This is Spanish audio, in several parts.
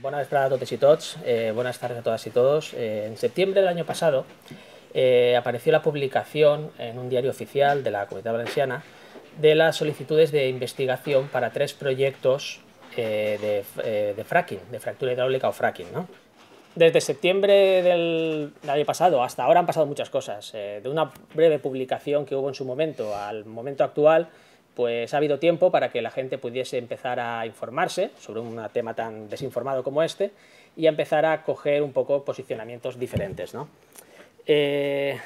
Buenas tardes a todos y todos. Eh, buenas tardes a todas y todos. Eh, en septiembre del año pasado eh, apareció la publicación en un diario oficial de la Comunidad Valenciana de las solicitudes de investigación para tres proyectos de, de, fracking, de fractura hidráulica o fracking. ¿no? Desde septiembre del, año pasado hasta ahora han pasado muchas cosas. de una breve publicación que hubo en su momento al momento actual, pues ha habido tiempo para que la gente pudiese empezar a informarse sobre un tema tan desinformado como este y a empezar a coger un poco posicionamientos diferentes. Eh,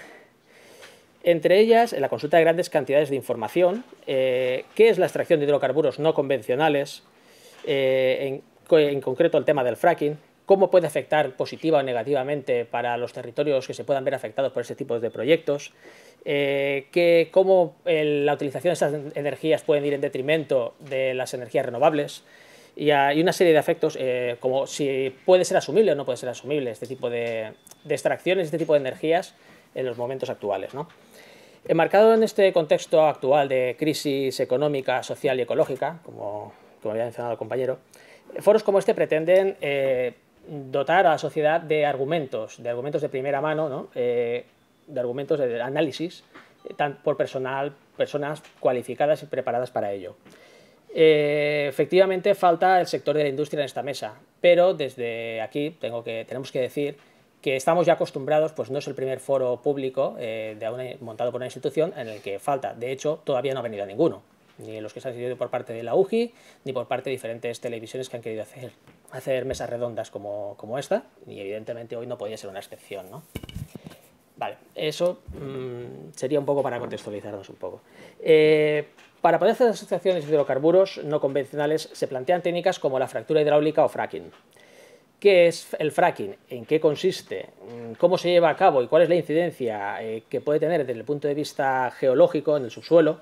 entre ellas, la consulta de grandes cantidades de información, eh, qué es la extracción de hidrocarburos no convencionales, eh, en, concreto el tema del fracking, cómo puede afectar positiva o negativamente para los territorios que se puedan ver afectados por ese tipo de proyectos, eh, cómo la utilización de estas energías pueden ir en detrimento de las energías renovables y hay una serie de efectos eh, como si puede ser asumible o no puede ser asumible este tipo de, extracciones, este tipo de energías en los momentos actuales. ¿no? Enmarcado en este contexto actual de crisis económica, social y ecológica, como, como había mencionado el compañero, foros como este pretenden eh, dotar a la sociedad de argumentos, de argumentos de primera mano, eh, de argumentos de análisis eh, por personal, personas cualificadas y preparadas para ello. Eh, efectivamente falta el sector de la industria en esta mesa, pero desde aquí tengo que, tenemos que decir que estamos ya acostumbrados, pues no es el primer foro público montado por una institución en el que falta. De hecho, todavía no ha venido ninguno ni los que se han seguido por parte de la UGI, ni por parte de diferentes televisiones que han querido hacer, hacer mesas redondas como, como esta, y evidentemente hoy no podía ser una excepción. ¿no? Vale, eso mm, sería un poco para contextualizarnos un poco. Eh, para poder hacer asociaciones de hidrocarburos no convencionales se plantean técnicas como la fractura hidráulica o fracking. ¿Qué es el fracking? ¿En qué consiste? Mm, ¿Cómo se lleva a cabo y cuál es la incidencia eh, que puede tener desde el punto de vista geológico en el subsuelo?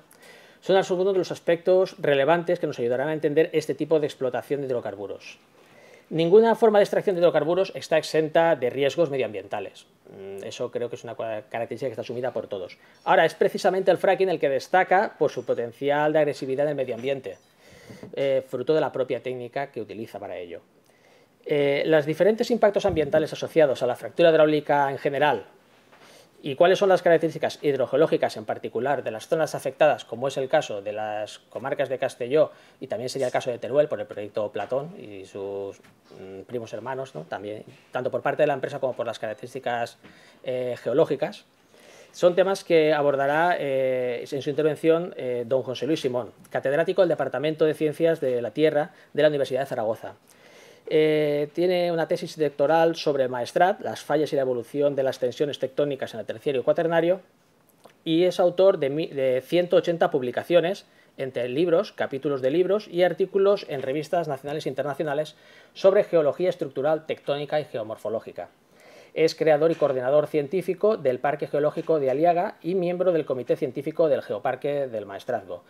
Son algunos de los aspectos relevantes que nos ayudarán a entender este tipo de explotación de hidrocarburos. Ninguna forma de extracción de hidrocarburos está exenta de riesgos medioambientales. Mm, eso creo que es una característica que está asumida por todos. Ahora, es precisamente el fracking el que destaca por su potencial de agresividad en el medio ambiente, eh, fruto de la propia técnica que utiliza para ello. Eh, los diferentes impactos ambientales asociados a la fractura hidráulica en general, ¿Y cuáles son las características hidrogeológicas en particular de las zonas afectadas, como es el caso de las comarcas de Castelló y también sería el caso de Teruel por el proyecto Platón y sus mm, primos hermanos, también, tanto por parte de la empresa como por las características eh, geológicas? Son temas que abordará eh, en su intervención eh, don José Luis Simón, catedrático del Departamento de Ciencias de la Tierra de la Universidad de Zaragoza. Eh, tiene una tesis doctoral sobre Maestrat, las fallas y la evolución de las tensiones tectónicas en el terciario y cuaternario, y es autor de, 180 publicaciones entre libros, capítulos de libros y artículos en revistas nacionales e internacionales sobre geología estructural, tectónica y geomorfológica. Es creador y coordinador científico del Parque Geológico de Aliaga y miembro del Comité Científico del Geoparque del Maestrazgo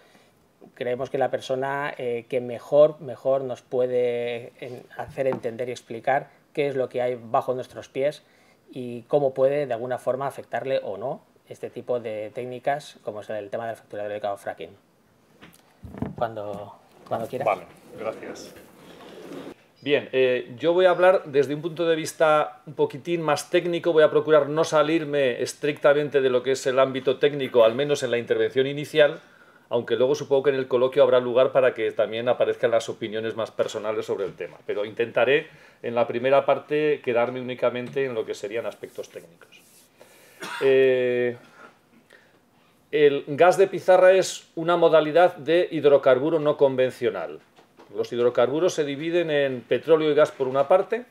creemos que la persona eh, que mejor, mejor nos puede hacer entender y explicar qué es lo que hay bajo nuestros pies y cómo puede de alguna forma afectarle o no este tipo de técnicas, como es el tema de la fractura o fracking. Cuando, cuando quiera. Vale, gracias. Bien, eh, yo voy a hablar desde un punto de vista un poquitín más técnico, voy a procurar no salirme estrictamente de lo que es el ámbito técnico, al menos en la intervención inicial, aunque luego supongo que en el coloquio habrá lugar para que también aparezcan las opiniones más personales sobre el tema. Pero intentaré en la primera parte quedarme únicamente en lo que serían aspectos técnicos. Eh, el gas de pizarra es una modalidad de hidrocarburo no convencional. Los hidrocarburos se dividen en petróleo y gas por una parte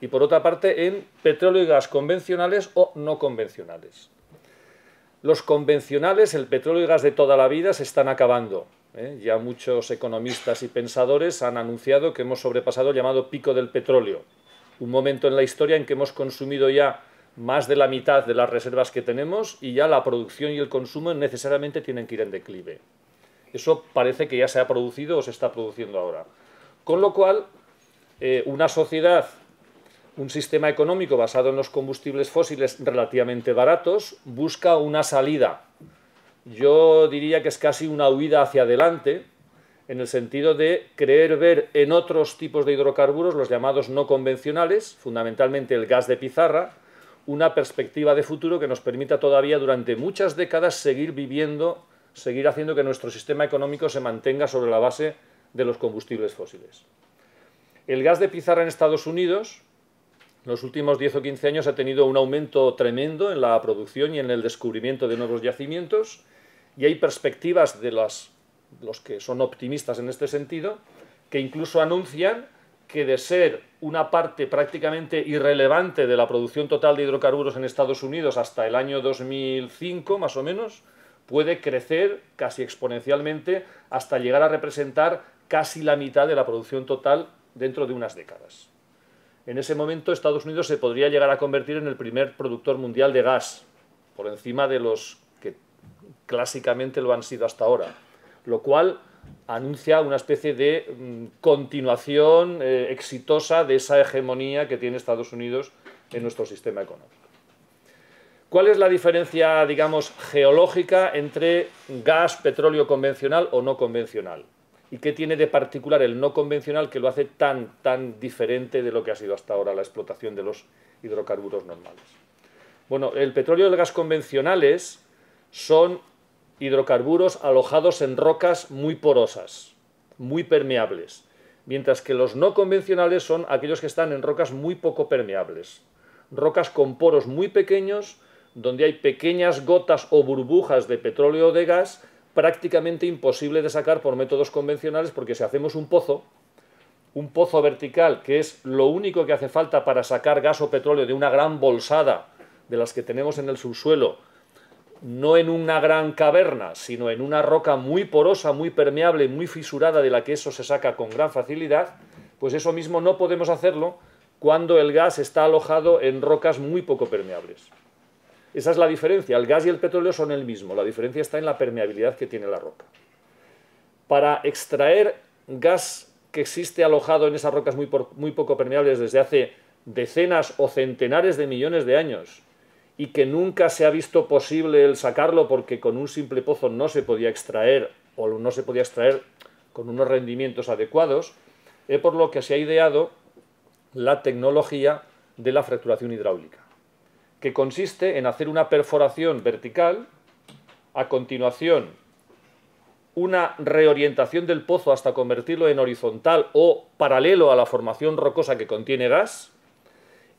y por otra parte en petróleo y gas convencionales o no convencionales. Los convencionales, el petróleo y gas de toda la vida, se están acabando. ¿eh? Ya muchos economistas y pensadores han anunciado que hemos sobrepasado el llamado pico del petróleo, un momento en la historia en que hemos consumido ya más de la mitad de las reservas que tenemos y ya la producción y el consumo necesariamente tienen que ir en declive. Eso parece que ya se ha producido o se está produciendo ahora. Con lo cual, eh, una sociedad un sistema económico basado en los combustibles fósiles relativamente baratos busca una salida. Yo diría que es casi una huida hacia adelante en el sentido de creer ver en otros tipos de hidrocarburos, los llamados no convencionales, fundamentalmente el gas de pizarra, una perspectiva de futuro que nos permita todavía durante muchas décadas seguir viviendo, seguir haciendo que nuestro sistema económico se mantenga sobre la base de los combustibles fósiles. El gas de pizarra en Estados Unidos, los últimos 10 o 15 años, ha tenido un aumento tremendo en la producción y en el descubrimiento de nuevos yacimientos, y hay perspectivas de los que son optimistas en este sentido, que incluso anuncian que de ser una parte prácticamente irrelevante de la producción total de hidrocarburos en Estados Unidos hasta el año 2005, más o menos, puede crecer casi exponencialmente hasta llegar a representar casi la mitad de la producción total dentro de unas décadas. En ese momento Estados Unidos se podría llegar a convertir en el primer productor mundial de gas, por encima de los que clásicamente lo han sido hasta ahora, lo cual anuncia una especie de mm, continuación eh, exitosa de esa hegemonía que tiene Estados Unidos en nuestro sistema económico. ¿Cuál es la diferencia, digamos, geológica entre gas, petróleo convencional o no convencional? ¿Y qué tiene de particular el no convencional que lo hace tan, tan diferente de lo que ha sido hasta ahora la explotación de los hidrocarburos normales? Bueno, el petróleo y el gas convencionales son hidrocarburos alojados en rocas muy porosas, muy permeables, mientras que los no convencionales son aquellos que están en rocas muy poco permeables, rocas con poros muy pequeños, donde hay pequeñas gotas o burbujas de petróleo o de gas, prácticamente imposible de sacar por métodos convencionales, porque si hacemos un pozo, un pozo vertical, que es lo único que hace falta para sacar gas o petróleo de una gran bolsada de las que tenemos en el subsuelo, no en una gran caverna, sino en una roca muy porosa, muy permeable, muy fisurada de la que eso se saca con gran facilidad, pues eso mismo no podemos hacerlo cuando el gas está alojado en rocas muy poco permeables. Esa es la diferencia. El gas y el petróleo son el mismo. La diferencia está en la permeabilidad que tiene la roca. Para extraer gas que existe alojado en esas rocas muy, muy poco permeables desde hace decenas o centenares de millones de años, y que nunca se ha visto posible el sacarlo porque con un simple pozo no se podía extraer o no se podía extraer con unos rendimientos adecuados, es por lo que se ha ideado la tecnología de la fracturación hidráulica, que consiste en hacer una perforación vertical, a continuación una reorientación del pozo hasta convertirlo en horizontal o paralelo a la formación rocosa que contiene gas,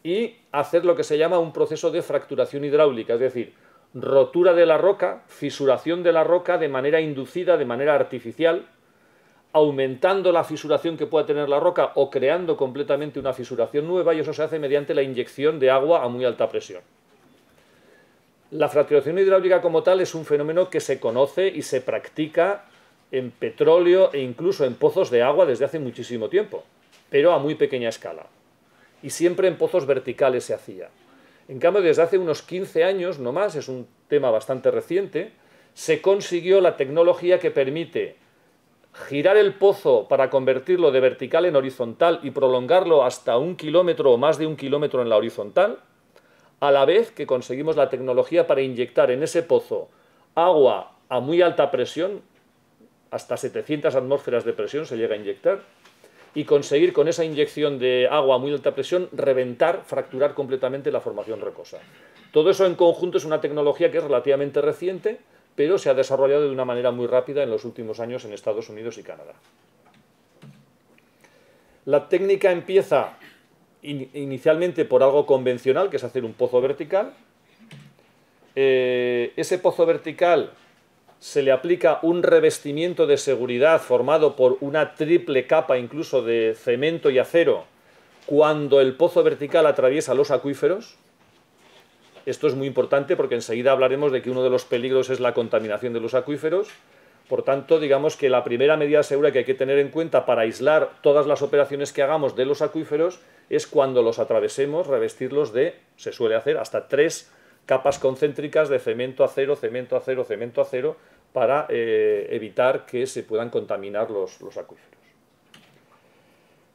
y hacer lo que se llama un proceso de fracturación hidráulica, es decir, rotura de la roca, fisuración de la roca de manera inducida, de manera artificial, aumentando la fisuración que pueda tener la roca o creando completamente una fisuración nueva y eso se hace mediante la inyección de agua a muy alta presión. La fracturación hidráulica como tal es un fenómeno que se conoce y se practica en petróleo e incluso en pozos de agua desde hace muchísimo tiempo, pero a muy pequeña escala y siempre en pozos verticales se hacía. En cambio, desde hace unos 15 años, no más, es un tema bastante reciente, se consiguió la tecnología que permite girar el pozo para convertirlo de vertical en horizontal y prolongarlo hasta un kilómetro o más de un kilómetro en la horizontal, a la vez que conseguimos la tecnología para inyectar en ese pozo agua a muy alta presión, hasta 700 atmósferas de presión se llega a inyectar, y conseguir con esa inyección de agua a muy alta presión reventar, fracturar completamente la formación rocosa. Todo eso en conjunto es una tecnología que es relativamente reciente, pero se ha desarrollado de una manera muy rápida en los últimos años en Estados Unidos y Canadá. La técnica empieza inicialmente por algo convencional, que es hacer un pozo vertical. Eh, ese pozo vertical se le aplica un revestimiento de seguridad formado por una triple capa incluso de cemento y acero cuando el pozo vertical atraviesa los acuíferos. Esto es muy importante porque enseguida hablaremos de que uno de los peligros es la contaminación de los acuíferos. Por tanto, digamos que la primera medida segura que hay que tener en cuenta para aislar todas las operaciones que hagamos de los acuíferos es cuando los atravesemos, revestirlos de, se suele hacer, hasta tres capas concéntricas de cemento, acero, cemento, acero, cemento, acero, para eh, evitar que se puedan contaminar los, los acuíferos.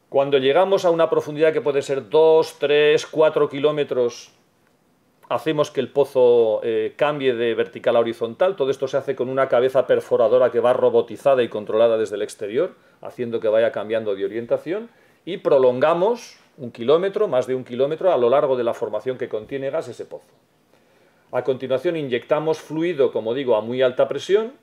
Cuando llegamos a una profundidad que puede ser 2, 3, 4 kilómetros hacemos que el pozo eh, cambie de vertical a horizontal. Todo esto se hace con una cabeza perforadora que va robotizada y controlada desde el exterior, haciendo que vaya cambiando de orientación. Y prolongamos un kilómetro, más de un kilómetro, a lo largo de la formación que contiene gas ese pozo. A continuación inyectamos fluido, como digo, a muy alta presión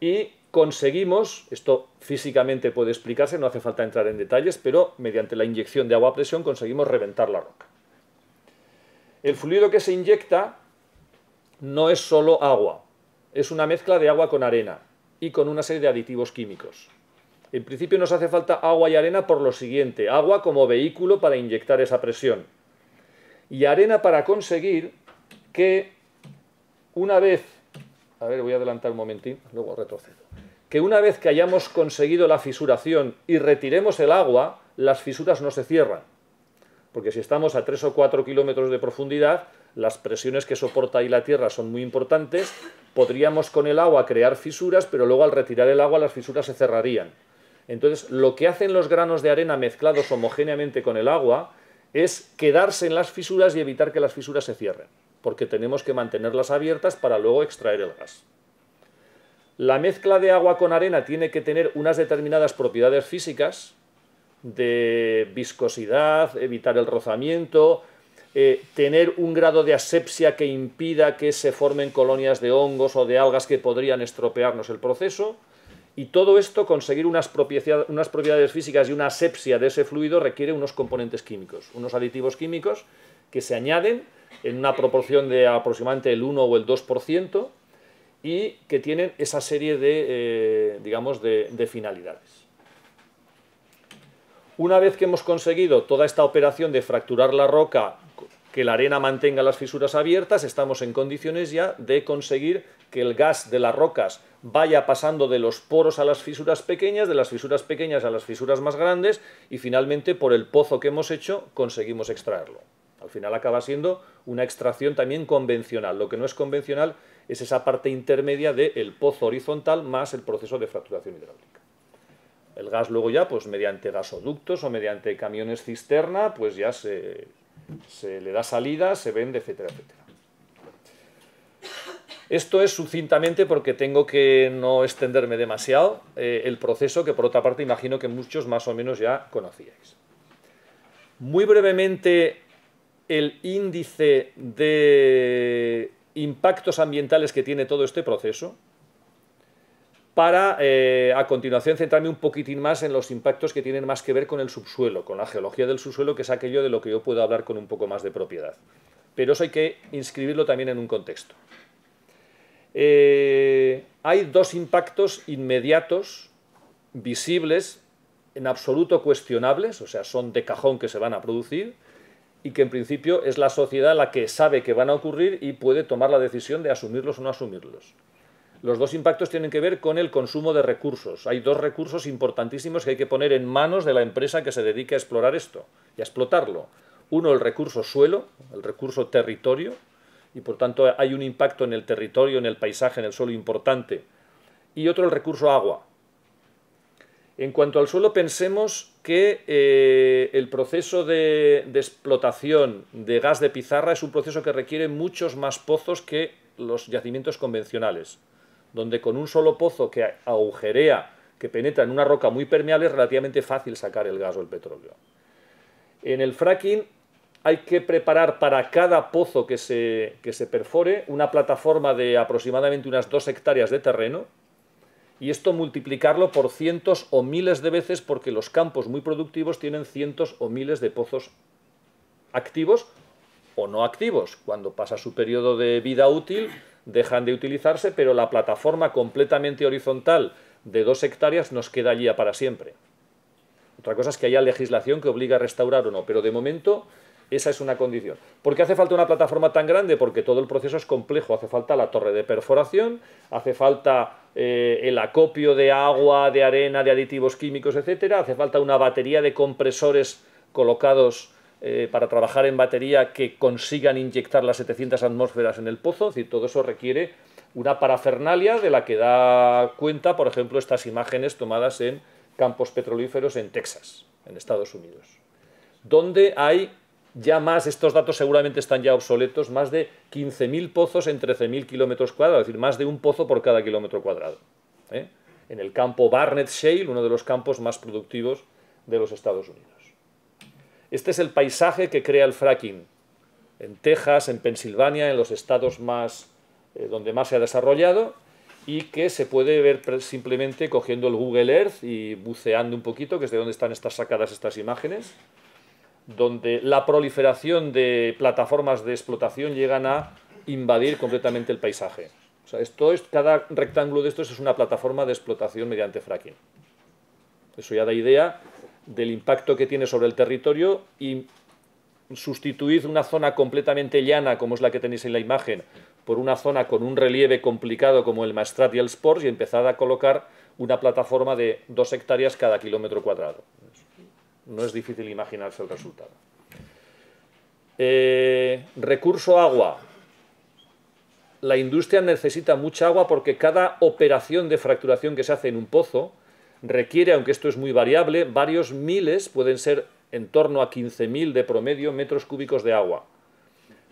y conseguimos, esto físicamente puede explicarse, no hace falta entrar en detalles, pero mediante la inyección de agua a presión conseguimos reventar la roca. El fluido que se inyecta no es solo agua, es una mezcla de agua con arena y con una serie de aditivos químicos. En principio nos hace falta agua y arena por lo siguiente, agua como vehículo para inyectar esa presión y arena para conseguir que una vez, a ver, voy a adelantar un momentín, luego retrocedo, que una vez que hayamos conseguido la fisuración y retiremos el agua, las fisuras no se cierran porque si estamos a 3 o 4 kilómetros de profundidad, las presiones que soporta ahí la Tierra son muy importantes, podríamos con el agua crear fisuras, pero luego al retirar el agua las fisuras se cerrarían. Entonces, lo que hacen los granos de arena mezclados homogéneamente con el agua es quedarse en las fisuras y evitar que las fisuras se cierren, porque tenemos que mantenerlas abiertas para luego extraer el gas. La mezcla de agua con arena tiene que tener unas determinadas propiedades físicas, de viscosidad, evitar el rozamiento, eh, tener un grado de asepsia que impida que se formen colonias de hongos o de algas que podrían estropearnos el proceso. Y todo esto, conseguir unas, unas propiedades físicas y una asepsia de ese fluido requiere unos componentes químicos, unos aditivos químicos que se añaden en una proporción de aproximadamente el 1 o el 2% y que tienen esa serie de, eh, digamos, de finalidades. Una vez que hemos conseguido toda esta operación de fracturar la roca, que la arena mantenga las fisuras abiertas, estamos en condiciones ya de conseguir que el gas de las rocas vaya pasando de los poros a las fisuras pequeñas, de las fisuras pequeñas a las fisuras más grandes y finalmente por el pozo que hemos hecho conseguimos extraerlo. Al final acaba siendo una extracción también convencional. Lo que no es convencional es esa parte intermedia del pozo horizontal más el proceso de fracturación hidráulica. El gas luego ya, pues mediante gasoductos o mediante camiones cisterna, pues ya se, le da salida, se vende, etcétera, etcétera. Esto es sucintamente porque tengo que no extenderme demasiado eh, el proceso que por otra parte imagino que muchos más o menos ya conocíais. Muy brevemente el índice de impactos ambientales que tiene todo este proceso para eh, a continuación centrarme un poquitín más en los impactos que tienen más que ver con el subsuelo, con la geología del subsuelo, que es aquello de lo que yo puedo hablar con un poco más de propiedad. Pero eso hay que inscribirlo también en un contexto. Eh, hay dos impactos inmediatos, visibles, en absoluto cuestionables, o sea, son de cajón que se van a producir, y que en principio es la sociedad la que sabe que van a ocurrir y puede tomar la decisión de asumirlos o no asumirlos. Los dos impactos tienen que ver con el consumo de recursos. Hay dos recursos importantísimos que hay que poner en manos de la empresa que se dedique a explorar esto y a explotarlo. Uno, el recurso suelo, el recurso territorio, y por tanto hay un impacto en el territorio, en el paisaje, en el suelo importante. Y otro, el recurso agua. En cuanto al suelo, pensemos que eh, el proceso de explotación de gas de pizarra es un proceso que requiere muchos más pozos que los yacimientos convencionales donde con un solo pozo que agujerea, que penetra en una roca muy permeable, es relativamente fácil sacar el gas o el petróleo. En el fracking hay que preparar para cada pozo que se, que se perfore una plataforma de aproximadamente unas dos hectáreas de terreno, y esto multiplicarlo por cientos o miles de veces porque los campos muy productivos tienen cientos o miles de pozos activos o no activos. Cuando pasa su periodo de vida útil, dejan de utilizarse, pero la plataforma completamente horizontal de dos hectáreas nos queda allí para siempre. Otra cosa es que haya legislación que obliga a restaurar o no, pero de momento esa es una condición. ¿Por qué hace falta una plataforma tan grande? Porque todo el proceso es complejo. Hace falta la torre de perforación, hace falta eh, el acopio de agua, de arena, de aditivos químicos, etcétera. Hace falta una batería de compresores colocados eh, para trabajar en batería que consigan inyectar las 700 atmósferas en el pozo, es decir, todo eso requiere una parafernalia de la que da cuenta, por ejemplo, estas imágenes tomadas en campos petrolíferos en Texas, en Estados Unidos, donde hay ya más, estos datos seguramente están ya obsoletos, más de 15.000 pozos en 13.000 kilómetros cuadrados, es decir, más de un pozo por cada kilómetro cuadrado. ¿eh? En el campo Barnett Shale, uno de los campos más productivos de los Estados Unidos. Este es el paisaje que crea el fracking en Texas, en Pensilvania, en los estados más, eh, donde más se ha desarrollado y que se puede ver simplemente cogiendo el Google Earth y buceando un poquito, que es de donde están estas sacadas estas imágenes donde la proliferación de plataformas de explotación llegan a invadir completamente el paisaje. O sea, esto es, cada rectángulo de estos es una plataforma de explotación mediante fracking. Eso ya da idea del impacto que tiene sobre el territorio y sustituir una zona completamente llana, como es la que tenéis en la imagen, por una zona con un relieve complicado como el Maestrat y el Sports y empezar a colocar una plataforma de dos hectáreas cada kilómetro cuadrado. No es difícil imaginarse el resultado. Eh, recurso agua. La industria necesita mucha agua porque cada operación de fracturación que se hace en un pozo requiere, aunque esto es muy variable, varios miles, pueden ser en torno a 15.000 de promedio metros cúbicos de agua.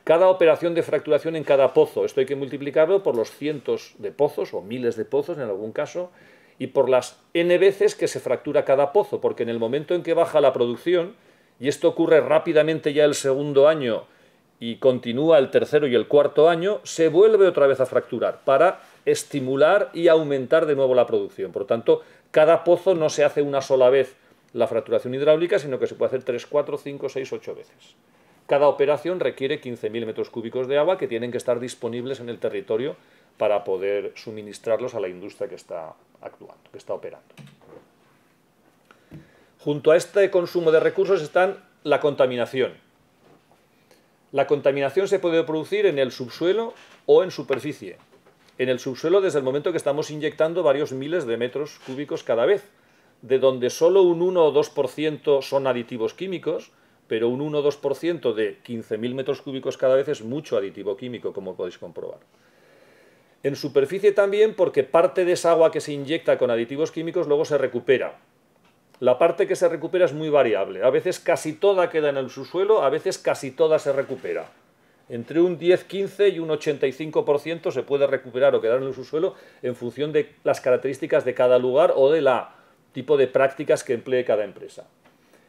Cada operación de fracturación en cada pozo, esto hay que multiplicarlo por los cientos de pozos o miles de pozos en algún caso, y por las n veces que se fractura cada pozo, porque en el momento en que baja la producción, y esto ocurre rápidamente ya el segundo año y continúa el tercero y el cuarto año, se vuelve otra vez a fracturar para estimular y aumentar de nuevo la producción. Por lo tanto, cada pozo no se hace una sola vez la fracturación hidráulica, sino que se puede hacer 3, 4, 5, 6, 8 veces. Cada operación requiere 15.000 metros cúbicos de agua que tienen que estar disponibles en el territorio para poder suministrarlos a la industria que está actuando, que está operando. Junto a este consumo de recursos están la contaminación. La contaminación se puede producir en el subsuelo o en superficie. En el subsuelo desde el momento que estamos inyectando varios miles de metros cúbicos cada vez, de donde solo un 1 o 2% son aditivos químicos, pero un 1 o 2% de 15.000 metros cúbicos cada vez es mucho aditivo químico, como podéis comprobar. En superficie también porque parte de esa agua que se inyecta con aditivos químicos luego se recupera. La parte que se recupera es muy variable. A veces casi toda queda en el subsuelo, a veces casi toda se recupera. Entre un 10, 15 y un 85% se puede recuperar o quedar en el subsuelo en función de las características de cada lugar o de la tipo de prácticas que emplee cada empresa.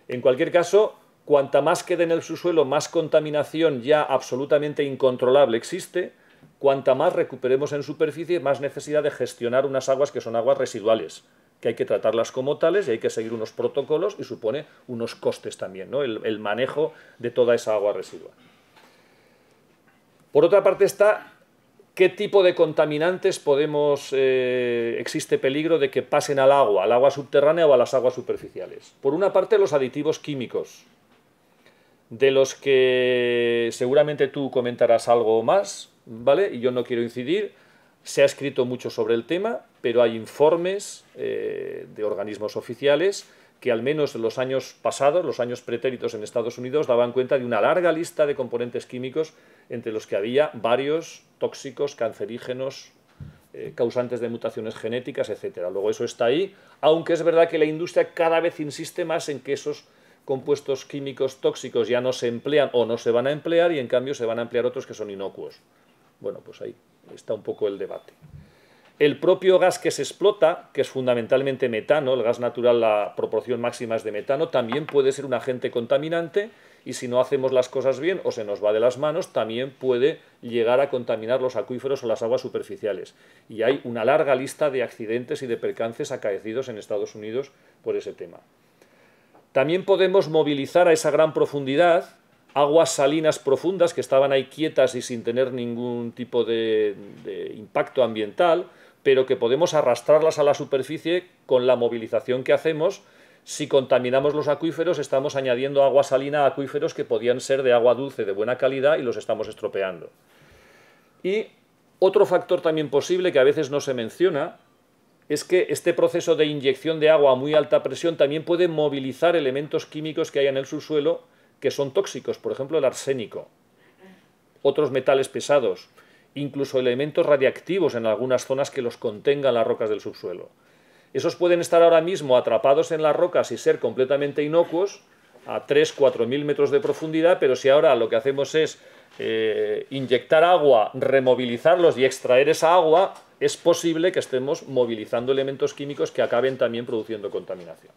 En cualquier caso, cuanta más quede en el subsuelo, más contaminación ya absolutamente incontrolable existe, cuanta más recuperemos en superficie, más necesidad de gestionar unas aguas que son aguas residuales, que hay que tratarlas como tales y hay que seguir unos protocolos y supone unos costes también, ¿no? el, manejo de toda esa agua residual. Por otra parte está qué tipo de contaminantes podemos, eh, existe peligro de que pasen al agua, al agua subterránea o a las aguas superficiales. Por una parte los aditivos químicos, de los que seguramente tú comentarás algo más, ¿vale? Y yo no quiero incidir. Se ha escrito mucho sobre el tema, pero hay informes eh, de organismos oficiales que al menos en los años pasados, los años pretéritos en Estados Unidos, daban cuenta de una larga lista de componentes químicos entre los que había varios tóxicos, cancerígenos, eh, causantes de mutaciones genéticas, etc. Luego eso está ahí, aunque es verdad que la industria cada vez insiste más en que esos compuestos químicos tóxicos ya no se emplean o no se van a emplear y en cambio se van a emplear otros que son inocuos. Bueno, pues ahí está un poco el debate. El propio gas que se explota, que es fundamentalmente metano, el gas natural, la proporción máxima es de metano, también puede ser un agente contaminante y si no hacemos las cosas bien o se nos va de las manos, también puede llegar a contaminar los acuíferos o las aguas superficiales. Y hay una larga lista de accidentes y de percances acaecidos en Estados Unidos por ese tema. También podemos movilizar a esa gran profundidad aguas salinas profundas que estaban ahí quietas y sin tener ningún tipo de, impacto ambiental, pero que podemos arrastrarlas a la superficie con la movilización que hacemos. Si contaminamos los acuíferos, estamos añadiendo agua salina a acuíferos que podían ser de agua dulce de buena calidad y los estamos estropeando. Y otro factor también posible que a veces no se menciona es que este proceso de inyección de agua a muy alta presión también puede movilizar elementos químicos que hay en el subsuelo que son tóxicos, por ejemplo el arsénico, otros metales pesados, incluso elementos radiactivos en algunas zonas que los contengan las rocas del subsuelo. Esos pueden estar ahora mismo atrapados en las rocas y ser completamente inocuos, a 3, 4 mil metros de profundidad, pero si ahora lo que hacemos es eh, inyectar agua, removilizarlos y extraer esa agua, es posible que estemos movilizando elementos químicos que acaben también produciendo contaminación.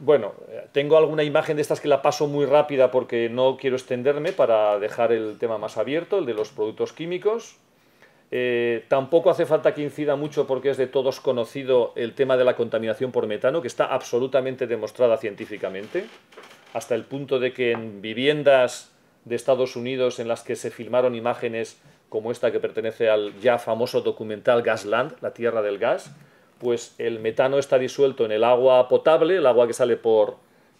Bueno, tengo alguna imagen de estas que la paso muy rápida porque no quiero extenderme para dejar el tema más abierto, el de los productos químicos. Eh, tampoco hace falta que incida mucho porque es de todos conocido el tema de la contaminación por metano, que está absolutamente demostrada científicamente, hasta el punto de que en viviendas de Estados Unidos en las que se filmaron imágenes como esta que pertenece al ya famoso documental Gasland, la tierra del gas, pues el metano está disuelto en el agua potable, el agua que sale por,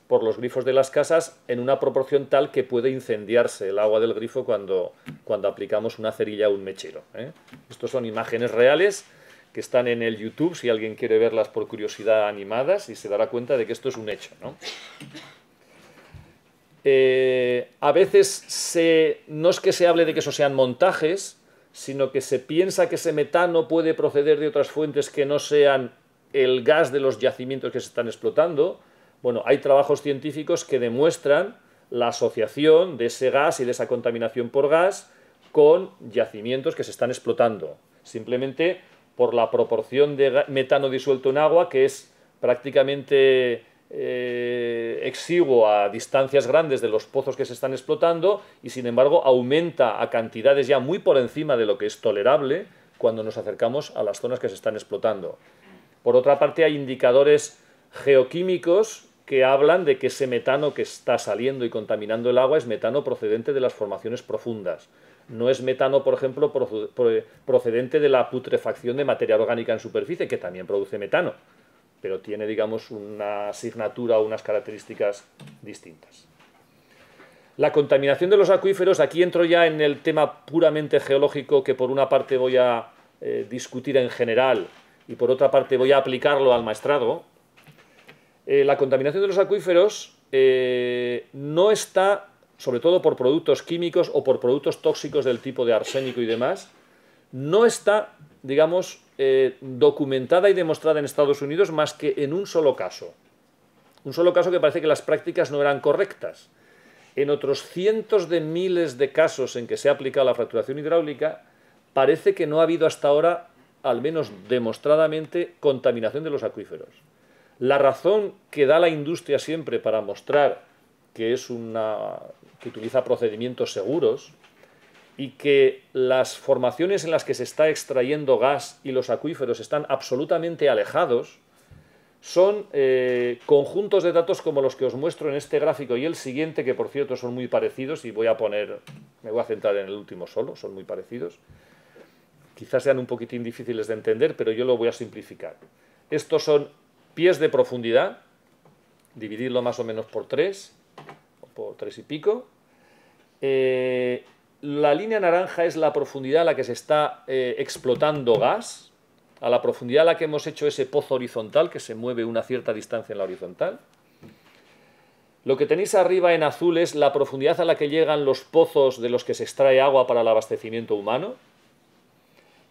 por los grifos de las casas en una proporción tal que puede incendiarse el agua del grifo cuando, cuando aplicamos una cerilla o un mechero. ¿eh? Estos son imágenes reales que están en el YouTube, si alguien quiere verlas por curiosidad animadas, y se dará cuenta de que esto es un hecho. Eh, a veces no es que se hable de que eso sean montajes, sino que se piensa que ese metano puede proceder de otras fuentes que no sean el gas de los yacimientos que se están explotando, bueno, hay trabajos científicos que demuestran la asociación de ese gas y de esa contaminación por gas con yacimientos que se están explotando, simplemente por la proporción de metano disuelto en agua que es prácticamente eh, exiguo a distancias grandes de los pozos que se están explotando y sin embargo aumenta a cantidades ya muy por encima de lo que es tolerable cuando nos acercamos a las zonas que se están explotando. Por otra parte hay indicadores geoquímicos que hablan de que ese metano que está saliendo y contaminando el agua es metano procedente de las formaciones profundas. No es metano, por ejemplo, procedente de la putrefacción de materia orgánica en superficie, que también produce metano, pero tiene, digamos, una asignatura o unas características distintas. La contaminación de los acuíferos, aquí entro ya en el tema puramente geológico que por una parte voy a eh, discutir en general y por otra parte voy a aplicarlo al maestrado, eh, la contaminación de los acuíferos eh, no está, sobre todo por productos químicos o por productos tóxicos del tipo de arsénico y demás, no está, digamos, eh, documentada y demostrada en Estados Unidos más que en un solo caso. Un solo caso que parece que las prácticas no eran correctas. En otros cientos de miles de casos en que se ha aplicado la fracturación hidráulica, parece que no ha habido hasta ahora, al menos demostradamente, contaminación de los acuíferos. La razón que da la industria siempre para mostrar que es una que utiliza procedimientos seguros y que las formaciones en las que se está extrayendo gas y los acuíferos están absolutamente alejados son eh, conjuntos de datos como los que os muestro en este gráfico y el siguiente, que por cierto son muy parecidos y voy a poner, me voy a centrar en el último solo, son muy parecidos. Quizás sean un poquitín difíciles de entender, pero yo lo voy a simplificar. Estos son pies de profundidad, dividirlo más o menos por 3, por 3 y pico. Eh, la línea naranja es la profundidad a la que se está eh, explotando gas, a la profundidad a la que hemos hecho ese pozo horizontal que se mueve una cierta distancia en la horizontal. Lo que tenéis arriba en azul es la profundidad a la que llegan los pozos de los que se extrae agua para el abastecimiento humano.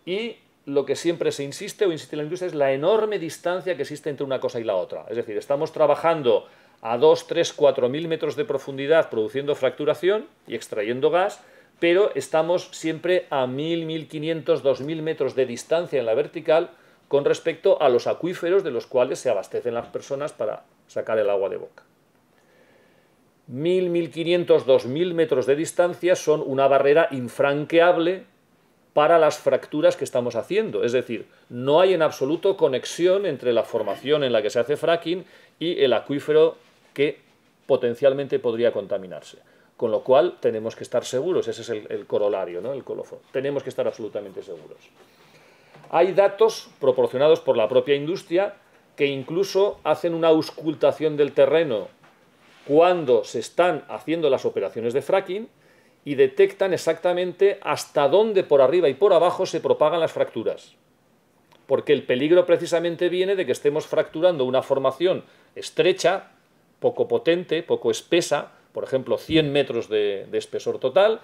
Y lo que siempre se insiste o insiste la industria es la enorme distancia que existe entre una cosa y la otra. Es decir, estamos trabajando a 2, 3, 4 mil metros de profundidad produciendo fracturación y extrayendo gas, pero estamos siempre a 1000, 1500, 2000 metros de distancia en la vertical con respecto a los acuíferos de los cuales se abastecen las personas para sacar el agua de boca. 1000, 1500, 2000 metros de distancia son una barrera infranqueable para las fracturas que estamos haciendo. Es decir, no hay en absoluto conexión entre la formación en la que se hace fracking y el acuífero que potencialmente podría contaminarse. Con lo cual tenemos que estar seguros, ese es el, corolario, ¿no? el colofón. Tenemos que estar absolutamente seguros. Hay datos proporcionados por la propia industria que incluso hacen una auscultación del terreno cuando se están haciendo las operaciones de fracking y detectan exactamente hasta dónde por arriba y por abajo se propagan las fracturas. Porque el peligro precisamente viene de que estemos fracturando una formación estrecha, poco potente, poco espesa, por ejemplo 100 metros de, espesor total,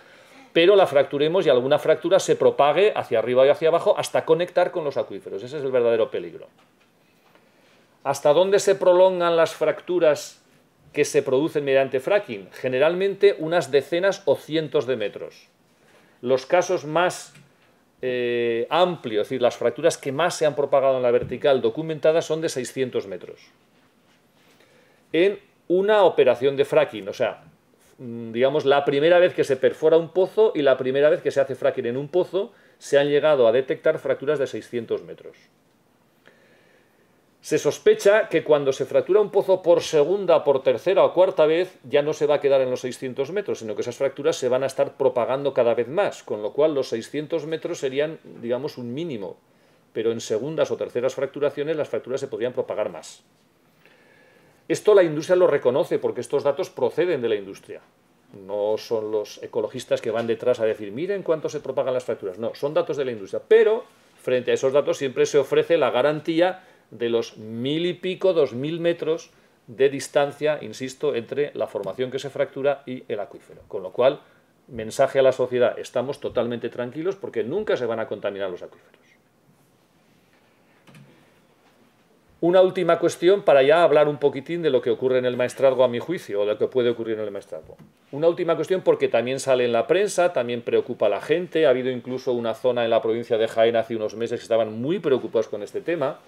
pero la fracturemos y alguna fractura se propague hacia arriba y hacia abajo hasta conectar con los acuíferos. Ese es el verdadero peligro. ¿Hasta dónde se prolongan las fracturas que se producen mediante fracking? Generalmente unas decenas o cientos de metros. Los casos más eh, amplios, es decir, las fracturas que más se han propagado en la vertical documentadas son de 600 metros. En una operación de fracking, o sea, mm, digamos, la primera vez que se perfora un pozo y la primera vez que se hace fracking en un pozo, se han llegado a detectar fracturas de 600 metros. Se sospecha que cuando se fractura un pozo por segunda, por tercera o cuarta vez, ya no se va a quedar en los 600 metros, sino que esas fracturas se van a estar propagando cada vez más, con lo cual los 600 metros serían, digamos, un mínimo, pero en segundas o terceras fracturaciones las fracturas se podrían propagar más. Esto la industria lo reconoce porque estos datos proceden de la industria. No son los ecologistas que van detrás a decir, miren cuánto se propagan las fracturas. No, son datos de la industria. Pero frente a esos datos siempre se ofrece la garantía de los mil y pico, dos mil metros de distancia, insisto, entre la formación que se fractura y el acuífero. Con lo cual, mensaje a la sociedad, estamos totalmente tranquilos porque nunca se van a contaminar los acuíferos. Una última cuestión para ya hablar un poquitín de lo que ocurre en el maestrazgo a mi juicio, o de lo que puede ocurrir en el maestrazgo. Una última cuestión porque también sale en la prensa, también preocupa a la gente, ha habido incluso una zona en la provincia de Jaén hace unos meses que estaban muy preocupados con este tema,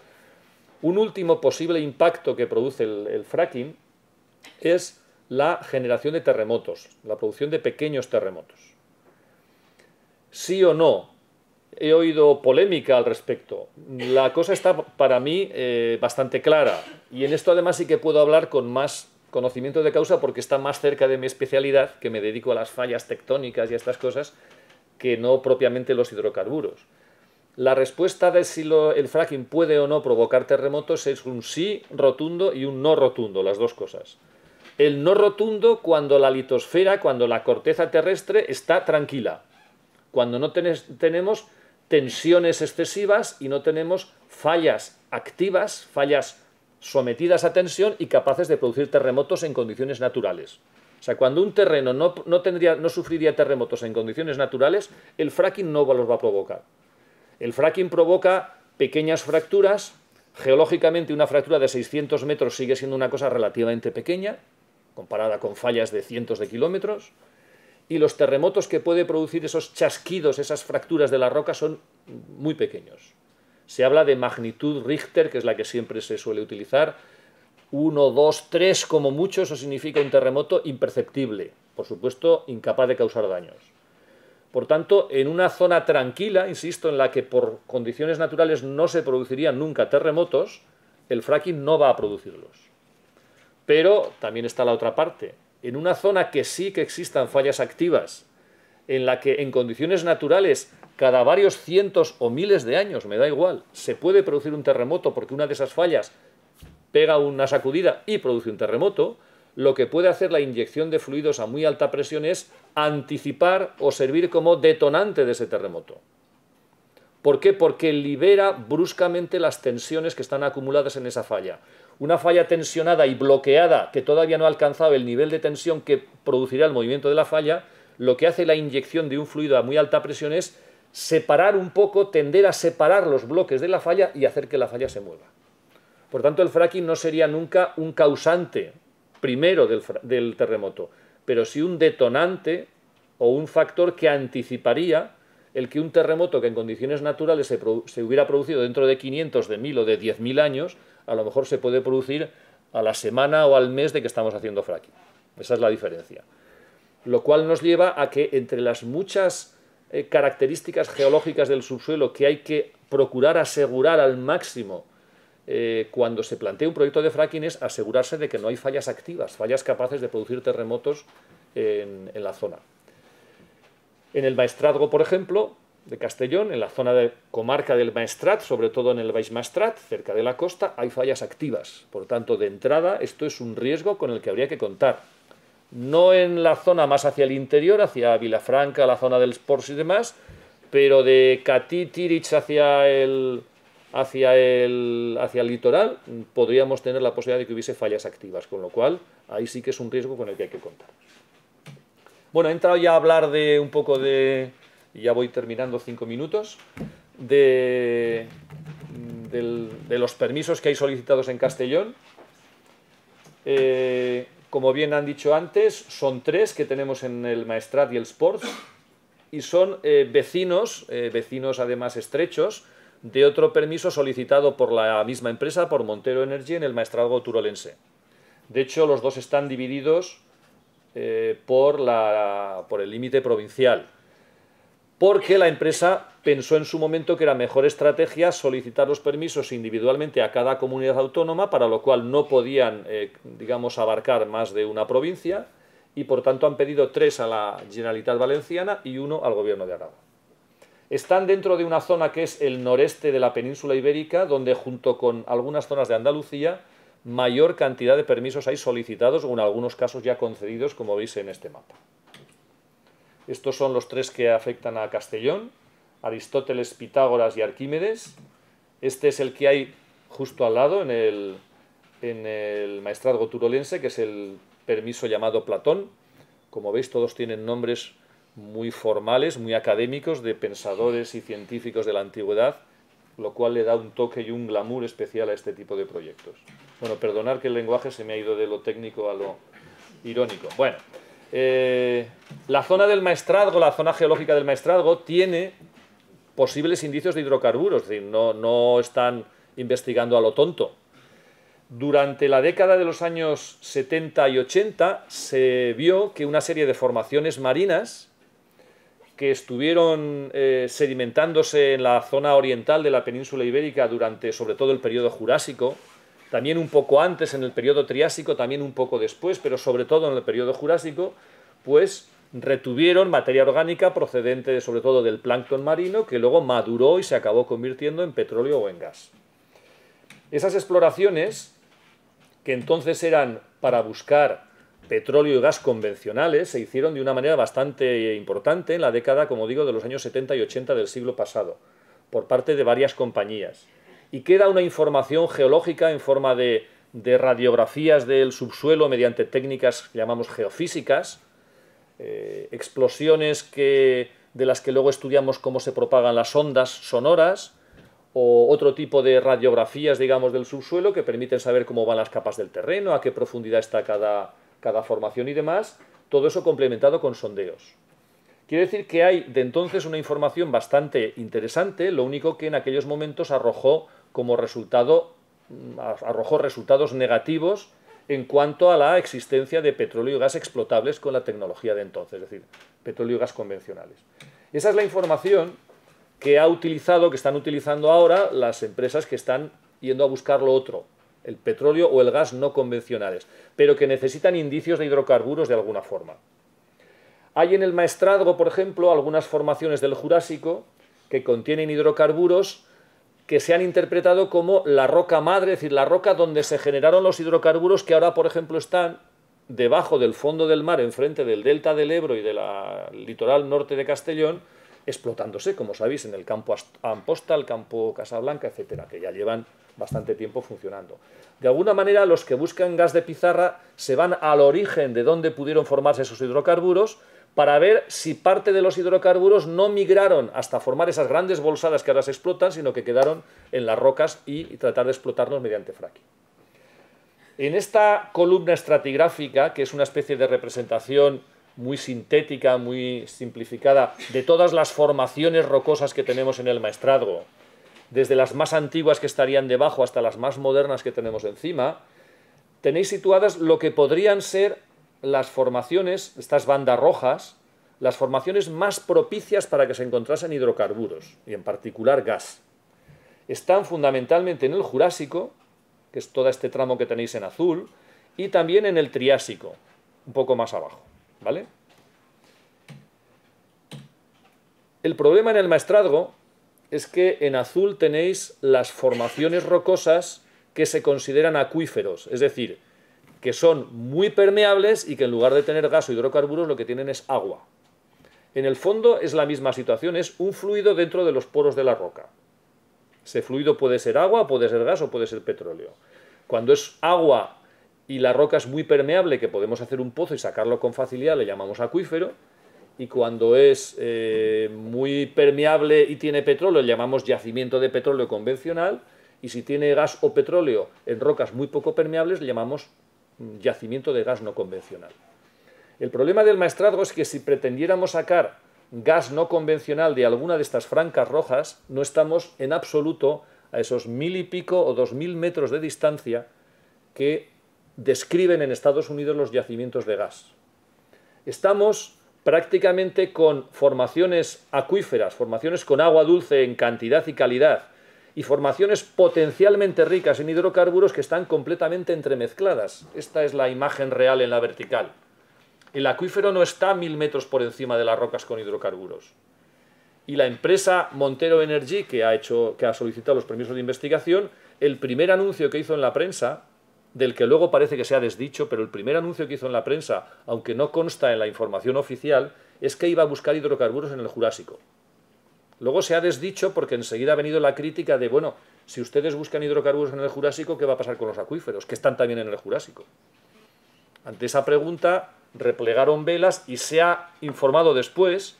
un último posible impacto que produce el, fracking es la generación de terremotos, la producción de pequeños terremotos. Sí o no, he oído polémica al respecto. La cosa está para mí eh, bastante clara y en esto además sí que puedo hablar con más conocimiento de causa porque está más cerca de mi especialidad, que me dedico a las fallas tectónicas y a estas cosas, que no propiamente los hidrocarburos. La respuesta de si el fracking puede o no provocar terremotos es un sí rotundo y un no rotundo, las dos cosas. El no rotundo cuando la litosfera, cuando la corteza terrestre está tranquila, cuando no tenemos tensiones excesivas y no tenemos fallas activas, fallas sometidas a tensión y capaces de producir terremotos en condiciones naturales. O sea, cuando un terreno no, tendría, no sufriría terremotos en condiciones naturales, el fracking no los va a provocar. El fracking provoca pequeñas fracturas, geológicamente una fractura de 600 metros sigue siendo una cosa relativamente pequeña, comparada con fallas de cientos de kilómetros, y los terremotos que puede producir esos chasquidos, esas fracturas de la roca son muy pequeños. Se habla de magnitud Richter, que es la que siempre se suele utilizar, 1, 2, 3 como mucho, eso significa un terremoto imperceptible, por supuesto incapaz de causar daños. Por tanto, en una zona tranquila, insisto, en la que por condiciones naturales no se producirían nunca terremotos, el fracking no va a producirlos. Pero también está la otra parte. En una zona que sí que existan fallas activas, en la que en condiciones naturales cada varios cientos o miles de años, me da igual, se puede producir un terremoto porque una de esas fallas pega una sacudida y produce un terremoto, lo que puede hacer la inyección de fluidos a muy alta presión es anticipar o servir como detonante de ese terremoto. ¿Por qué? Porque libera bruscamente las tensiones que están acumuladas en esa falla. Una falla tensionada y bloqueada que todavía no ha alcanzado el nivel de tensión que producirá el movimiento de la falla, lo que hace la inyección de un fluido a muy alta presión es separar un poco, tender a separar los bloques de la falla y hacer que la falla se mueva. Por tanto, el fracking no sería nunca un causante primero del, terremoto, pero sí un detonante o un factor que anticiparía el que un terremoto que en condiciones naturales se, hubiera producido dentro de 500, de 1000 o de 10.000 años, a lo mejor se puede producir a la semana o al mes de que estamos haciendo fracking. Esa es la diferencia. Lo cual nos lleva a que entre las muchas eh, características geológicas del subsuelo que hay que procurar asegurar al máximo eh, cuando se plantea un proyecto de fracking es asegurarse de que no hay fallas activas, fallas capaces de producir terremotos en, la zona. En el Maestrazgo, por ejemplo, de Castellón, en la zona de comarca del Maestrat, sobre todo en el Baix Maestrat, cerca de la costa, hay fallas activas. Por tanto, de entrada, esto es un riesgo con el que habría que contar. No en la zona más hacia el interior, hacia Vilafranca, la zona del Sports y demás, pero de Catí, Tirich hacia el, hacia el, hacia el litoral, podríamos tener la posibilidad de que hubiese fallas activas, con lo cual ahí sí que es un riesgo con el que hay que contar. Bueno, he entrado ya a hablar de un poco de, ya voy terminando cinco minutos, de de los permisos que hay solicitados en Castellón. Eh, como bien han dicho antes, son tres que tenemos en el Maestrat y el Sports y son eh, vecinos, eh, vecinos además estrechos, de otro permiso solicitado por la misma empresa, por Montero Energy, en el Maestrazgo Turolense. De hecho, los dos están divididos por el límite provincial porque la empresa pensó en su momento que era mejor estrategia solicitar los permisos individualmente a cada comunidad autónoma, para lo cual no podían, eh, digamos, abarcar más de una provincia, y por tanto han pedido tres a la Generalitat Valenciana y uno al Gobierno de Aragón. Están dentro de una zona que es el noreste de la península ibérica, donde junto con algunas zonas de Andalucía, mayor cantidad de permisos hay solicitados o en algunos casos ya concedidos, como veis en este mapa. Estos son los tres que afectan a Castellón, Aristóteles, Pitágoras y Arquímedes. Este es el que hay justo al lado en el, en el maestrazgo turolense, que es el permiso llamado Platón. Como veis, todos tienen nombres muy formales, muy académicos, de pensadores y científicos de la antigüedad, lo cual le da un toque y un glamour especial a este tipo de proyectos. Bueno, perdonar que el lenguaje se me ha ido de lo técnico a lo irónico. Bueno, eh, la zona del maestrazgo, la zona geológica del maestrazgo, tiene posibles indicios de hidrocarburos, es decir, no, no están investigando a lo tonto. Durante la década de los años 70 y 80 se vio que una serie de formaciones marinas que estuvieron eh, sedimentándose en la zona oriental de la península ibérica durante sobre todo el periodo jurásico, también un poco antes en el periodo Triásico, también un poco después, pero sobre todo en el periodo Jurásico, pues retuvieron materia orgánica procedente sobre todo del plancton marino que luego maduró y se acabó convirtiendo en petróleo o en gas. Esas exploraciones, que entonces eran para buscar petróleo y gas convencionales, se hicieron de una manera bastante importante en la década, como digo, de los años 70 y 80 del siglo pasado, por parte de varias compañías y queda una información geológica en forma de, radiografías del subsuelo mediante técnicas que llamamos geofísicas, eh, explosiones que, de las que luego estudiamos cómo se propagan las ondas sonoras, o otro tipo de radiografías, digamos, del subsuelo que permiten saber cómo van las capas del terreno, a qué profundidad está cada, cada formación y demás, todo eso complementado con sondeos. Quiere decir que hay de entonces una información bastante interesante, lo único que en aquellos momentos arrojó como resultado, mm, arrojó resultados negativos en cuanto a la existencia de petróleo y gas explotables con la tecnología de entonces, es decir, petróleo y gas convencionales. Esa es la información que ha utilizado, que están utilizando ahora las empresas que están yendo a buscar lo otro, el petróleo o el gas no convencionales, pero que necesitan indicios de hidrocarburos de alguna forma. Hay en el Maestrazgo, por ejemplo, algunas formaciones del Jurásico que contienen hidrocarburos que se han interpretado como la roca madre, es decir, la roca donde se generaron los hidrocarburos que ahora, por ejemplo, están debajo del fondo del mar, enfrente del delta del Ebro y del litoral norte de Castellón, explotándose, como sabéis, en el campo Amposta, el campo Casablanca, etcétera, que ya llevan bastante tiempo funcionando. De alguna manera, los que buscan gas de pizarra se van al origen de dónde pudieron formarse esos hidrocarburos para ver si parte de los hidrocarburos no migraron hasta formar esas grandes bolsadas que ahora se explotan, sino que quedaron en las rocas y, tratar de explotarlos mediante fracking. En esta columna estratigráfica, que es una especie de representación muy sintética, muy simplificada, de todas las formaciones rocosas que tenemos en el maestrazgo, desde las más antiguas que estarían debajo hasta las más modernas que tenemos encima, tenéis situadas lo que podrían ser las formaciones, estas bandas rojas, las formaciones más propicias para que se encontrasen hidrocarburos, y en particular gas. Están fundamentalmente en el Jurásico, que es todo este tramo que tenéis en azul, y también en el Triásico, un poco más abajo. ¿vale? El problema en el maestrazgo es que en azul tenéis las formaciones rocosas que se consideran acuíferos, es decir, que son muy permeables y que en lugar de tener gas o hidrocarburos lo que tienen es agua. En el fondo es la misma situación, es un fluido dentro de los poros de la roca. Ese fluido puede ser agua, puede ser gas o puede ser petróleo. Cuando es agua y la roca es muy permeable, que podemos hacer un pozo y sacarlo con facilidad, le llamamos acuífero. Y cuando es eh, muy permeable y tiene petróleo, le llamamos yacimiento de petróleo convencional y si tiene gas o petróleo en rocas muy poco permeables, le llamamos yacimiento de gas no convencional. El problema del maestrazgo es que si pretendiéramos sacar gas no convencional de alguna de estas francas rojas, no estamos en absoluto a esos mil y pico o dos mil metros de distancia que describen en Estados Unidos los yacimientos de gas. Estamos prácticamente con formaciones acuíferas, formaciones con agua dulce en cantidad y calidad, y formaciones potencialmente ricas en hidrocarburos que están completamente entremezcladas. Esta es la imagen real en la vertical. El acuífero no está a mil metros por encima de las rocas con hidrocarburos. Y la empresa Montero Energy, que ha, hecho, que ha solicitado los permisos de investigación, el primer anuncio que hizo en la prensa, del que luego parece que se ha desdicho, pero el primer anuncio que hizo en la prensa, aunque no consta en la información oficial, es que iba a buscar hidrocarburos en el Jurásico. Luego se ha desdicho porque enseguida ha venido la crítica de, bueno, si ustedes buscan hidrocarburos en el Jurásico, ¿qué va a pasar con los acuíferos? Que están también en el Jurásico. Ante esa pregunta replegaron velas y se ha informado después,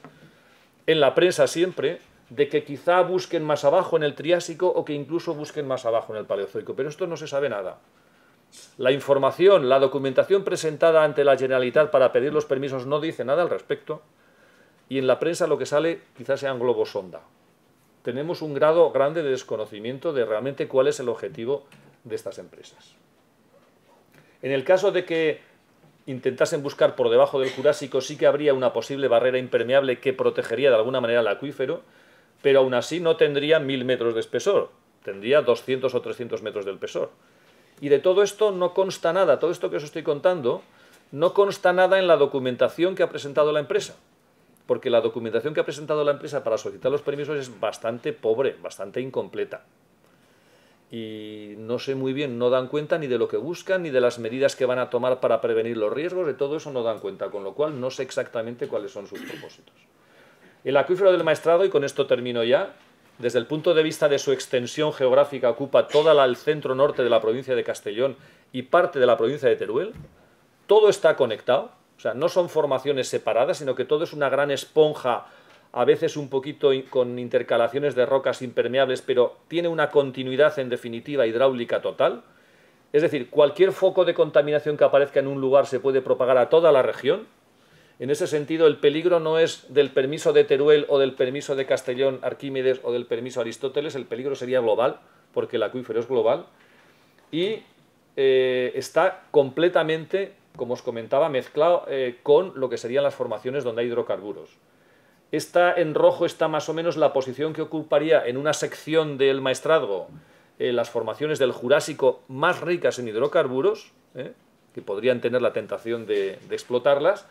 en la prensa siempre, de que quizá busquen más abajo en el Triásico o que incluso busquen más abajo en el Paleozoico. Pero esto no se sabe nada. La información, la documentación presentada ante la Generalitat para pedir los permisos no dice nada al respecto y en la prensa lo que sale quizás sean globos sonda. Tenemos un grado grande de desconocimiento de realmente cuál es el objetivo de estas empresas. En el caso de que intentasen buscar por debajo del Jurásico, sí que habría una posible barrera impermeable que protegería de alguna manera el acuífero, pero aún así no tendría mil metros de espesor, tendría 200 o 300 metros de espesor. Y de todo esto no consta nada, todo esto que os estoy contando, no consta nada en la documentación que ha presentado la empresa porque la documentación que ha presentado la empresa para solicitar los permisos es bastante pobre, bastante incompleta. Y no sé muy bien, no dan cuenta ni de lo que buscan, ni de las medidas que van a tomar para prevenir los riesgos, de todo eso no dan cuenta, con lo cual no sé exactamente cuáles son sus propósitos. El acuífero del Maestrado, y con esto termino ya, desde el punto de vista de su extensión geográfica, ocupa todo el centro norte de la provincia de Castellón y parte de la provincia de Teruel. Todo está conectado, o sea, no son formaciones separadas, sino que todo es una gran esponja, a veces un poquito con intercalaciones de rocas impermeables, pero tiene una continuidad en definitiva hidráulica total. Es decir, cualquier foco de contaminación que aparezca en un lugar se puede propagar a toda la región. En ese sentido, el peligro no es del permiso de Teruel o del permiso de Castellón, Arquímedes o del permiso Aristóteles, el peligro sería global, porque el acuífero es global, y eh, está completamente como os comentaba, mezclado eh, con lo que serían las formaciones donde hay hidrocarburos. Esta en rojo está más o menos la posición que ocuparía en una sección del maestrazgo eh, las formaciones del Jurásico más ricas en hidrocarburos, eh, que podrían tener la tentación de, explotarlas,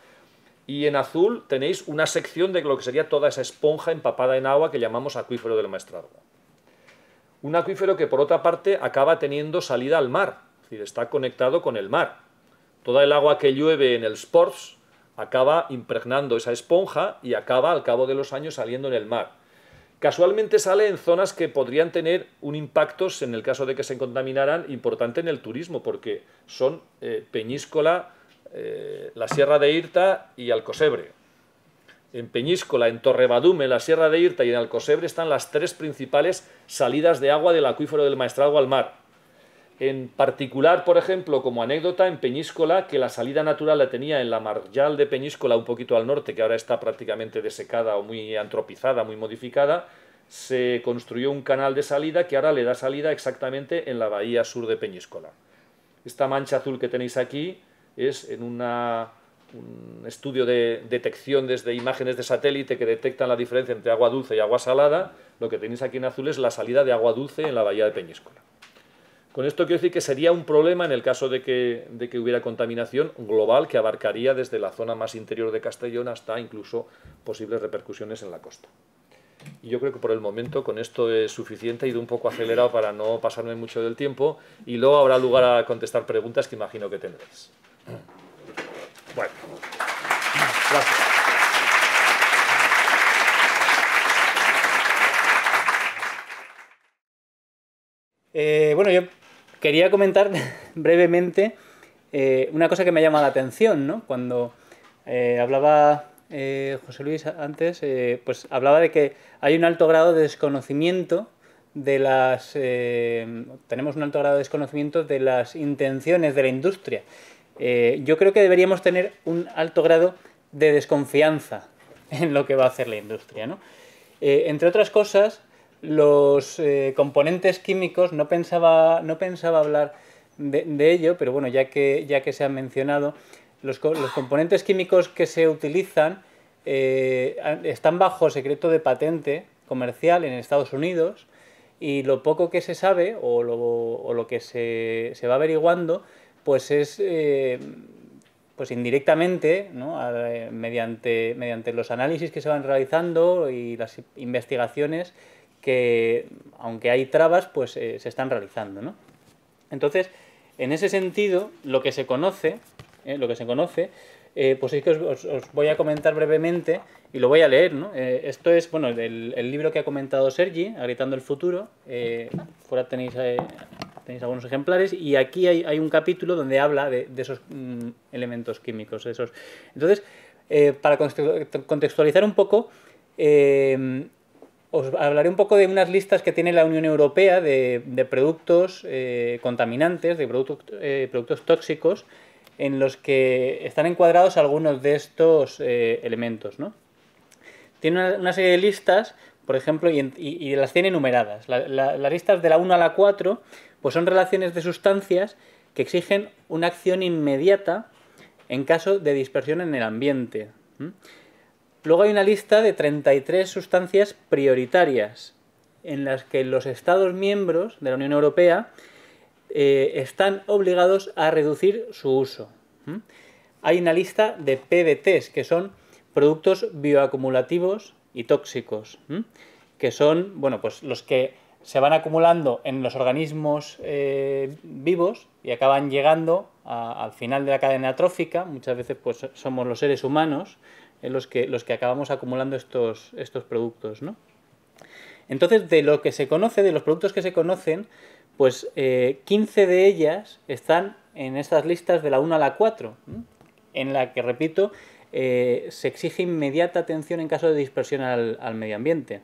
y en azul tenéis una sección de lo que sería toda esa esponja empapada en agua que llamamos acuífero del maestrazgo. Un acuífero que por otra parte acaba teniendo salida al mar, es decir, está conectado con el mar. Toda el agua que llueve en el Sports acaba impregnando esa esponja y acaba al cabo de los años saliendo en el mar. Casualmente sale en zonas que podrían tener un impacto, en el caso de que se contaminaran, importante en el turismo, porque son eh, Peñíscola, eh, la Sierra de Irta y Alcosebre. En Peñíscola, en Torrebadume, la Sierra de Irta y en Alcosebre están las tres principales salidas de agua del acuífero del Maestrazgo al mar. En particular, por ejemplo, como anécdota, en Peñíscola, que la salida natural la tenía en la marjal de Peñíscola, un poquito al norte, que ahora está prácticamente desecada o muy antropizada, muy modificada, se construyó un canal de salida que ahora le da salida exactamente en la bahía sur de Peñíscola. Esta mancha azul que tenéis aquí es en un estudio de detección desde imágenes de satélite que detectan la diferencia entre agua dulce y agua salada. Lo que tenéis aquí en azul es la salida de agua dulce en la bahía de Peñíscola. Con esto quiero decir que sería un problema en el caso de que, hubiera contaminación global que abarcaría desde la zona más interior de Castellón hasta incluso posibles repercusiones en la costa. Y yo creo que por el momento con esto es suficiente, he ido un poco acelerado para no pasarme mucho del tiempo y luego habrá lugar a contestar preguntas que imagino que tendréis. Bueno, gracias. Eh, bueno, quería comentar brevemente eh, una cosa que me llama la atención, ¿no? Cuando eh, hablaba eh, José Luis antes, pues hablaba de que hay un alto grado de desconocimiento de las... Tenemos un alto grado de desconocimiento de las intenciones de la industria. Yo creo que deberíamos tener un alto grado de desconfianza en lo que va a hacer la industria. ¿no? Entre otras cosas, los componentes químicos, no pensaba, no pensaba hablar de, ello, pero bueno, ya que, ya que se han mencionado, los, los componentes químicos que se utilizan están bajo secreto de patente comercial en Estados Unidos y lo poco que se sabe o lo, que se, va averiguando pues es eh, pues indirectamente mediante, mediante los análisis que se van realizando y las investigaciones que aunque hay trabas pues eh, se están realizando entonces en ese sentido lo que se conoce eh, lo que se conoce pues es que os, voy a comentar brevemente y lo voy a leer, ¿no? Eh, esto es, bueno, el, libro que ha comentado Sergi, Agritando el futuro. Eh, fuera tenéis, eh, tenéis algunos ejemplares y aquí hay, un capítulo donde habla de, esos mm, elementos químicos. Esos. Entonces, para contextualizar un poco, os hablaré un poco de unas listas que tiene la Unión Europea de, productos contaminantes, de productos, productos tóxicos, en los que están encuadrados algunos de estos elementos, ¿no? tiene una, serie de listas, por ejemplo, y, las tiene numeradas. las listas de la 1 a la 4 pues son relaciones de sustancias que exigen una acción inmediata en caso de dispersión en el ambiente. Luego hay una lista de 33 sustancias prioritarias en las que los Estados miembros de la Unión Europea eh, están obligados a reducir su uso. Hay una lista de PBTs, que son productos bioacumulativos y tóxicos, que son bueno, pues los que se van acumulando en los organismos eh, vivos y acaban llegando al final de la cadena trófica. Muchas veces pues, somos los seres humanos los, que, los que acabamos acumulando estos, estos productos. ¿no? Entonces, de lo que se conoce, de los productos que se conocen, pues 15 eh, de ellas están en estas listas de la 1 a la 4, en la que, repito, eh, se exige inmediata atención en caso de dispersión al, medio ambiente.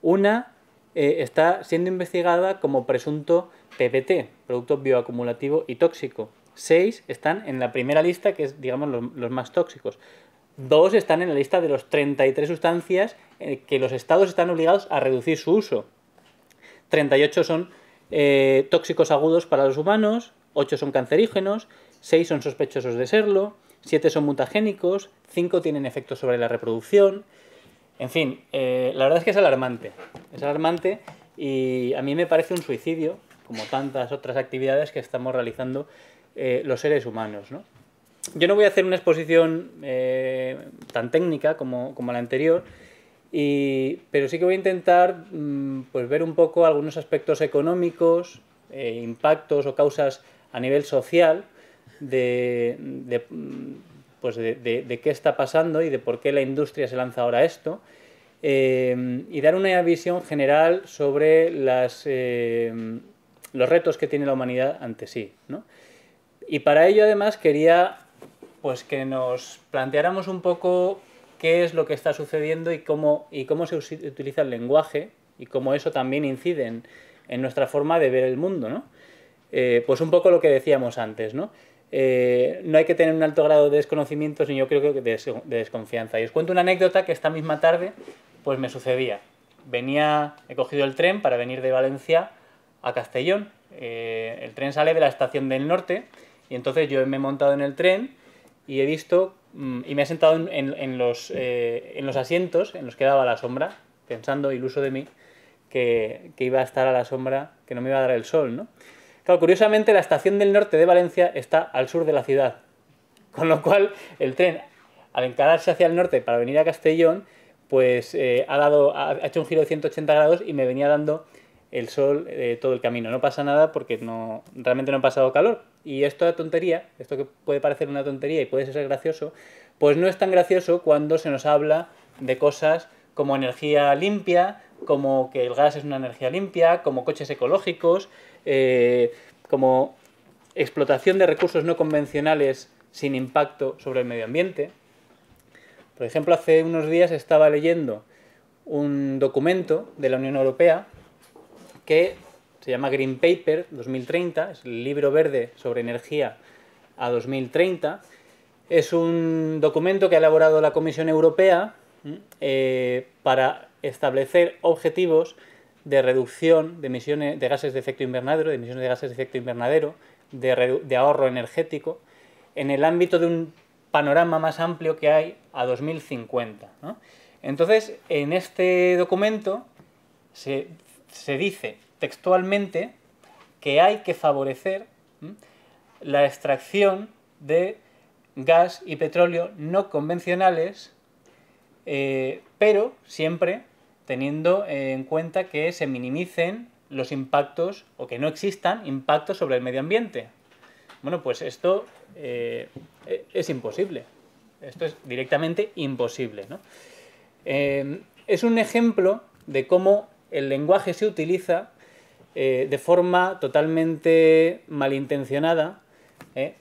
Una eh, está siendo investigada como presunto PPT, producto bioacumulativo y tóxico. Seis están en la primera lista, que es, digamos, los, más tóxicos. Dos están en la lista de los 33 sustancias que los estados están obligados a reducir su uso. 38 son eh, tóxicos agudos para los humanos, 8 son cancerígenos, 6 son sospechosos de serlo, siete son mutagénicos, cinco tienen efectos sobre la reproducción. En fin, eh, la verdad es que es alarmante. Es alarmante y a mí me parece un suicidio, como tantas otras actividades que estamos realizando eh, los seres humanos. Yo no voy a hacer una exposición eh, tan técnica como, la anterior, pero sí que voy a intentar mm, pues, ver un poco algunos aspectos económicos, impactos o causas a nivel social de, pues de, qué está pasando y de por qué la industria se lanza ahora a esto. Eh, y dar una visión general sobre las, eh, los retos que tiene la humanidad ante sí. Y para ello además quería pues, que nos planteáramos un poco qué es lo que está sucediendo y cómo, y cómo se utiliza el lenguaje y cómo eso también incide en, nuestra forma de ver el mundo. ¿no? Eh, pues un poco lo que decíamos antes. ¿no? Eh, no hay que tener un alto grado de desconocimiento, sino yo creo que de, desconfianza. Y os cuento una anécdota que esta misma tarde pues me sucedía. Venía, he cogido el tren para venir de Valencia a Castellón. Eh, el tren sale de la estación del norte y entonces yo me he montado en el tren y he visto mm, y me he sentado en, los, eh, en los asientos en los que daba la sombra, pensando, iluso de mí, que, que iba a estar a la sombra, que no me iba a dar el sol, ¿no? Claro, curiosamente la estación del norte de Valencia está al sur de la ciudad, con lo cual el tren, al encararse hacia el norte para venir a Castellón, pues eh, ha, dado, ha hecho un giro de 180 grados y me venía dando el sol eh, todo el camino. No pasa nada porque no, realmente no ha pasado calor. Y esto de tontería, esto que puede parecer una tontería y puede ser gracioso, pues no es tan gracioso cuando se nos habla de cosas como energía limpia, como que el gas es una energía limpia, como coches ecológicos, eh, como explotación de recursos no convencionales sin impacto sobre el medio ambiente. Por ejemplo, hace unos días estaba leyendo un documento de la Unión Europea que se llama Green Paper 2030, es el libro verde sobre energía a 2030. Es un documento que ha elaborado la Comisión Europea eh, para establecer objetivos de reducción de emisiones de gases de efecto invernadero, de emisiones de gases de efecto invernadero, de, ahorro energético, en el ámbito de un panorama más amplio que hay a 2050. Entonces, en este documento se, se dice textualmente que hay que favorecer la extracción de gas y petróleo no convencionales, eh, pero siempre teniendo en cuenta que se minimicen los impactos o que no existan impactos sobre el medio ambiente. Bueno, pues esto eh, es imposible. Esto es directamente imposible. Eh, es un ejemplo de cómo el lenguaje se utiliza eh, de forma totalmente malintencionada, ¿eh?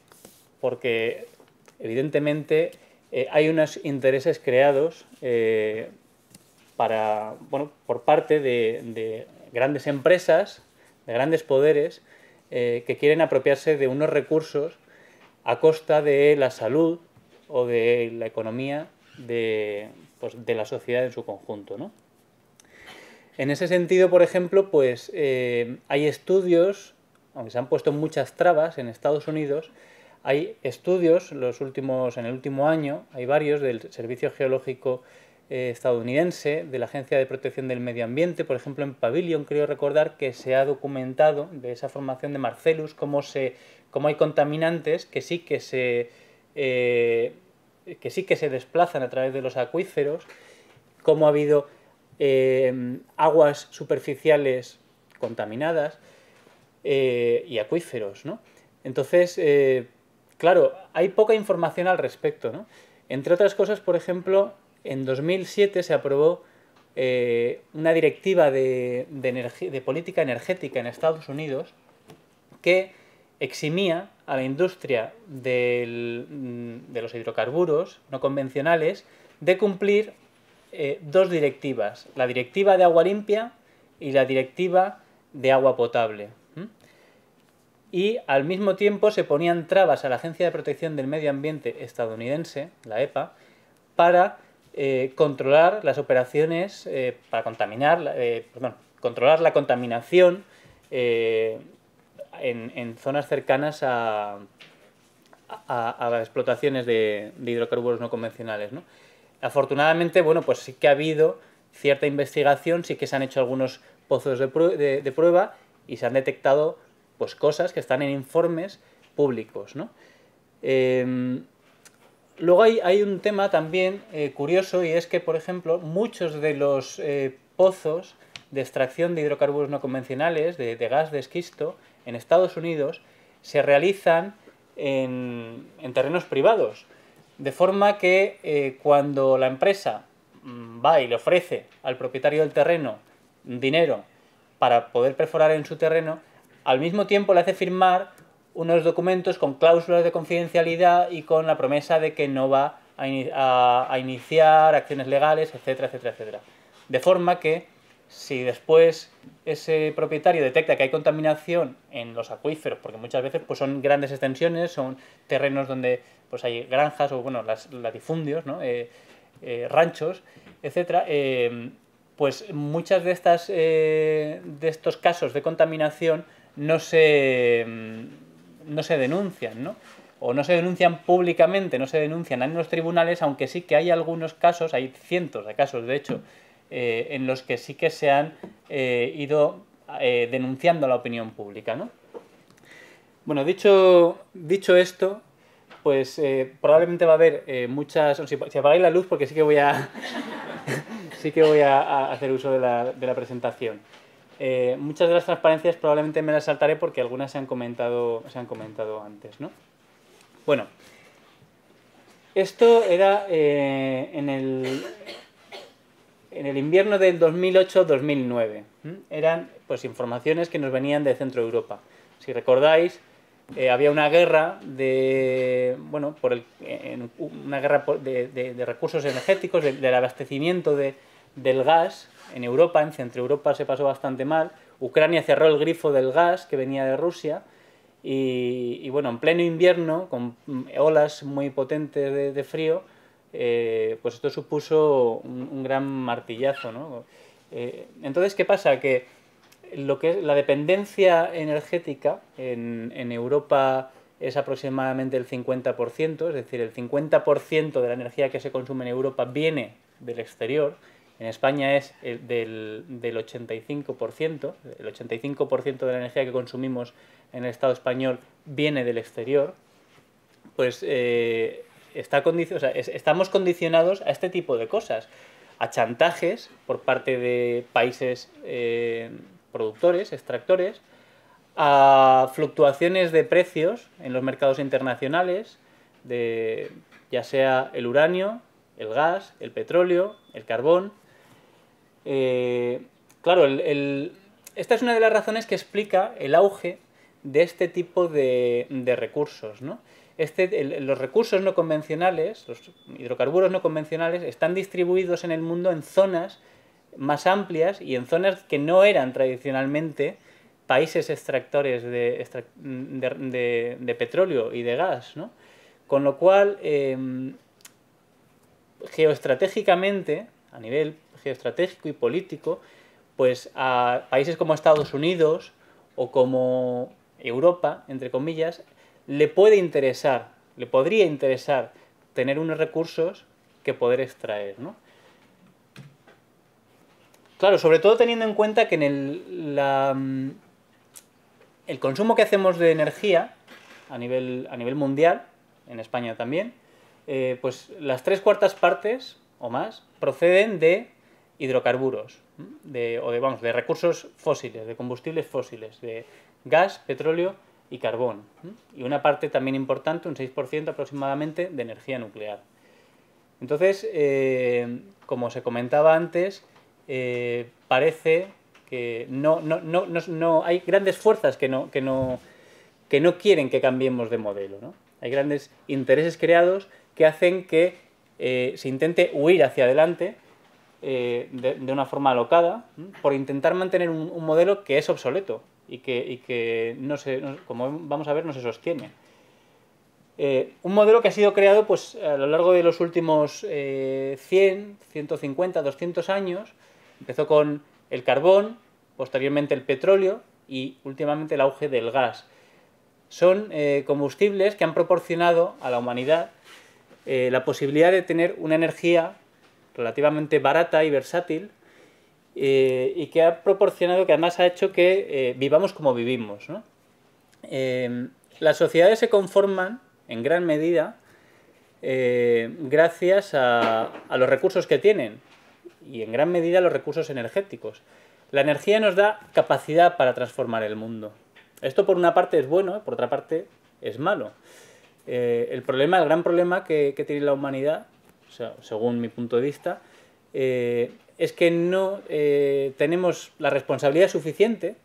porque evidentemente eh, hay unos intereses creados para, bueno, por parte de, grandes empresas, de grandes poderes, que quieren apropiarse de unos recursos a costa de la salud o de la economía de, pues, de la sociedad en su conjunto. ¿no? En ese sentido, por ejemplo, pues eh, hay estudios, aunque se han puesto muchas trabas en Estados Unidos, hay estudios los últimos, en el último año, hay varios del Servicio Geológico eh, estadounidense, de la Agencia de Protección del Medio Ambiente, por ejemplo en Pavilion, creo recordar que se ha documentado de esa formación de Marcellus cómo, se, cómo hay contaminantes que sí que se, eh, que sí que se desplazan a través de los acuíferos, cómo ha habido eh, aguas superficiales contaminadas eh, y acuíferos, ¿no? Entonces, eh, claro, hay poca información al respecto, ¿no? Entre otras cosas, por ejemplo, en 2007 se aprobó una directiva de, de, política energética en Estados Unidos que eximía a la industria de los hidrocarburos no convencionales de cumplir eh, dos directivas, la directiva de agua limpia y la directiva de agua potable. Y al mismo tiempo se ponían trabas a la Agencia de Protección del Medio Ambiente estadounidense, la EPA, para eh, controlar las operaciones, eh, para contaminar, perdón, controlar la contaminación en, zonas cercanas a, a, las explotaciones de, de, hidrocarburos no convencionales. ¿no? Afortunadamente, bueno, pues sí que ha habido cierta investigación, sí que se han hecho algunos pozos de, prueba y se han detectado pues cosas que están en informes públicos, ¿no? Em, luego hay, un tema también eh, curioso y es que, por ejemplo, muchos de los eh, pozos de extracción de hidrocarburos no convencionales, de, gas de esquisto, en Estados Unidos, se realizan en terrenos privados. De forma que eh, cuando la empresa mm, va y le ofrece al propietario del terreno dinero para poder perforar en su terreno, al mismo tiempo le hace firmar unos documentos con cláusulas de confidencialidad y con la promesa de que no va a, iniciar acciones legales, etcétera, etcétera, etcétera. De forma que si después ese propietario detecta que hay contaminación en los acuíferos, porque muchas veces pues, son grandes extensiones, son terrenos donde pues hay granjas o bueno, las latifundios, ¿no? Eh, eh, ranchos, etcétera, eh, pues muchas de estas de estos casos de contaminación no se mm, no se denuncian, ¿no? o no se denuncian públicamente, no se denuncian en los tribunales, aunque sí que hay algunos casos, hay cientos de casos de hecho, en los que sí que se han ido denunciando a la opinión pública. ¿no? Bueno, dicho, dicho esto, pues eh, probablemente va a haber eh, muchas... Si, apagáis la luz, porque sí que voy a, sí que voy a, hacer uso de la, de la presentación. Eh, muchas de las transparencias probablemente me las saltaré porque algunas se han comentado, se han comentado antes, ¿no? Bueno, esto era en, el, en el invierno del 2008-2009. Eran pues informaciones que nos venían de Centro Europa. Si recordáis, eh, había una guerra de bueno por el, una guerra de, recursos energéticos del abastecimiento del gas en Europa en Centro Europa se pasó bastante mal Ucrania cerró el grifo del gas que venía de Rusia y, bueno, en pleno invierno, con olas muy potentes de, frío, eh, pues esto supuso un, gran martillazo. ¿no? Eh, entonces, ¿qué pasa? Que lo que es la dependencia energética en, Europa es aproximadamente el 50%, es decir, el 50% de la energía que se consume en Europa viene del exterior, en España es del, del 85%, el 85% de la energía que consumimos en el Estado español viene del exterior, pues eh, está estamos condicionados a este tipo de cosas, a chantajes por parte de países eh, productores, extractores, a fluctuaciones de precios en los mercados internacionales, de ya sea el uranio, el gas, el petróleo, el carbón. Eh, claro, esta es una de las razones que explica el auge de este tipo de, recursos. ¿no? Este, los recursos no convencionales, los hidrocarburos no convencionales, están distribuidos en el mundo en zonas más amplias y en zonas que no eran tradicionalmente países extractores de, petróleo y de gas. ¿no? Con lo cual, em, geoestratégicamente, a nivel geoestratégico y político, pues a países como Estados Unidos o como Europa, entre comillas, le puede interesar, le podría interesar tener unos recursos que poder extraer, ¿no? Claro, sobre todo teniendo en cuenta que en el, el consumo que hacemos de energía a nivel, a nivel mundial, en España también, eh, pues las tres cuartas partes o más proceden de hidrocarburos, de, o de, vamos, de recursos fósiles, de combustibles fósiles, de gas, petróleo y carbón. Y una parte también importante, un 6% aproximadamente, de energía nuclear. Entonces, eh, como se comentaba antes, eh, parece que no, no, no, no, hay grandes fuerzas que no, que, no, que no quieren que cambiemos de modelo. Hay grandes intereses creados que hacen que eh, se intente huir hacia adelante de, de, una forma alocada por intentar mantener un modelo que es obsoleto y que, que no se, como vamos a ver, no se sostiene. Eh, un modelo que ha sido creado pues, a lo largo de los últimos 100, 150, 200 años. Empezó con el carbón, posteriormente el petróleo y últimamente el auge del gas. Son eh, combustibles que han proporcionado a la humanidad eh, la posibilidad de tener una energía relativamente barata y versátil eh, y que ha proporcionado, que además ha hecho que eh, vivamos como vivimos. Em, las sociedades se conforman en gran medida eh, gracias a, los recursos que tienen y en gran medida a los recursos energéticos. La energía nos da capacidad para transformar el mundo. Esto por una parte es bueno, por otra parte es malo. el problema, el gran problema que, tiene la humanidad, según mi punto de vista, es que no eh, tenemos la responsabilidad suficiente,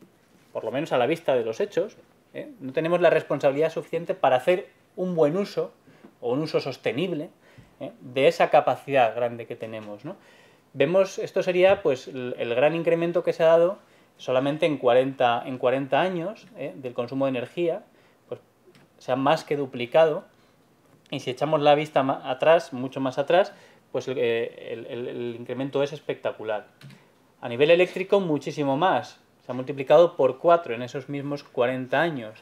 por lo menos a la vista de los hechos, ¿eh? no tenemos la responsabilidad suficiente para hacer un buen uso o un uso sostenible ¿eh? de esa capacidad grande que tenemos. Vemos, esto sería pues, el, gran incremento que se ha dado solamente en 40, en 40 años del consumo de energía, pues se ha más que duplicado. Y si echamos la vista atrás, mucho más atrás, pues eh, el, incremento es espectacular. A nivel eléctrico, muchísimo más. Se ha multiplicado por 4 en esos mismos 40 años.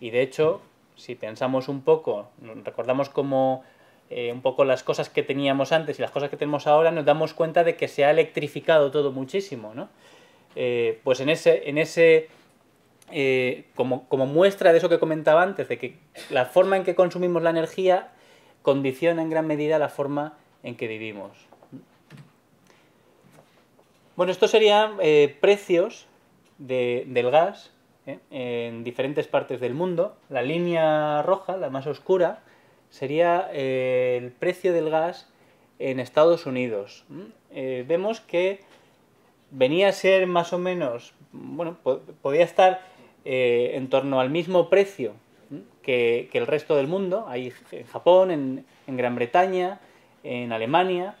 Y de hecho, si pensamos un poco, recordamos como eh, un poco las cosas que teníamos antes y las cosas que tenemos ahora, nos damos cuenta de que se ha electrificado todo muchísimo. ¿no? Eh, pues en ese, en ese como, como muestra de eso que comentaba antes, de que la forma en que consumimos la energía condiciona en gran medida la forma en que vivimos. Bueno, estos serían eh, precios del gas ¿eh? en diferentes partes del mundo. La línea roja, la más oscura, sería eh, el precio del gas en Estados Unidos. vemos que venía a ser más o menos, bueno, podía estar en torno al mismo precio que, el resto del mundo, ahí en Japón, en, en Gran Bretaña, en Alemania,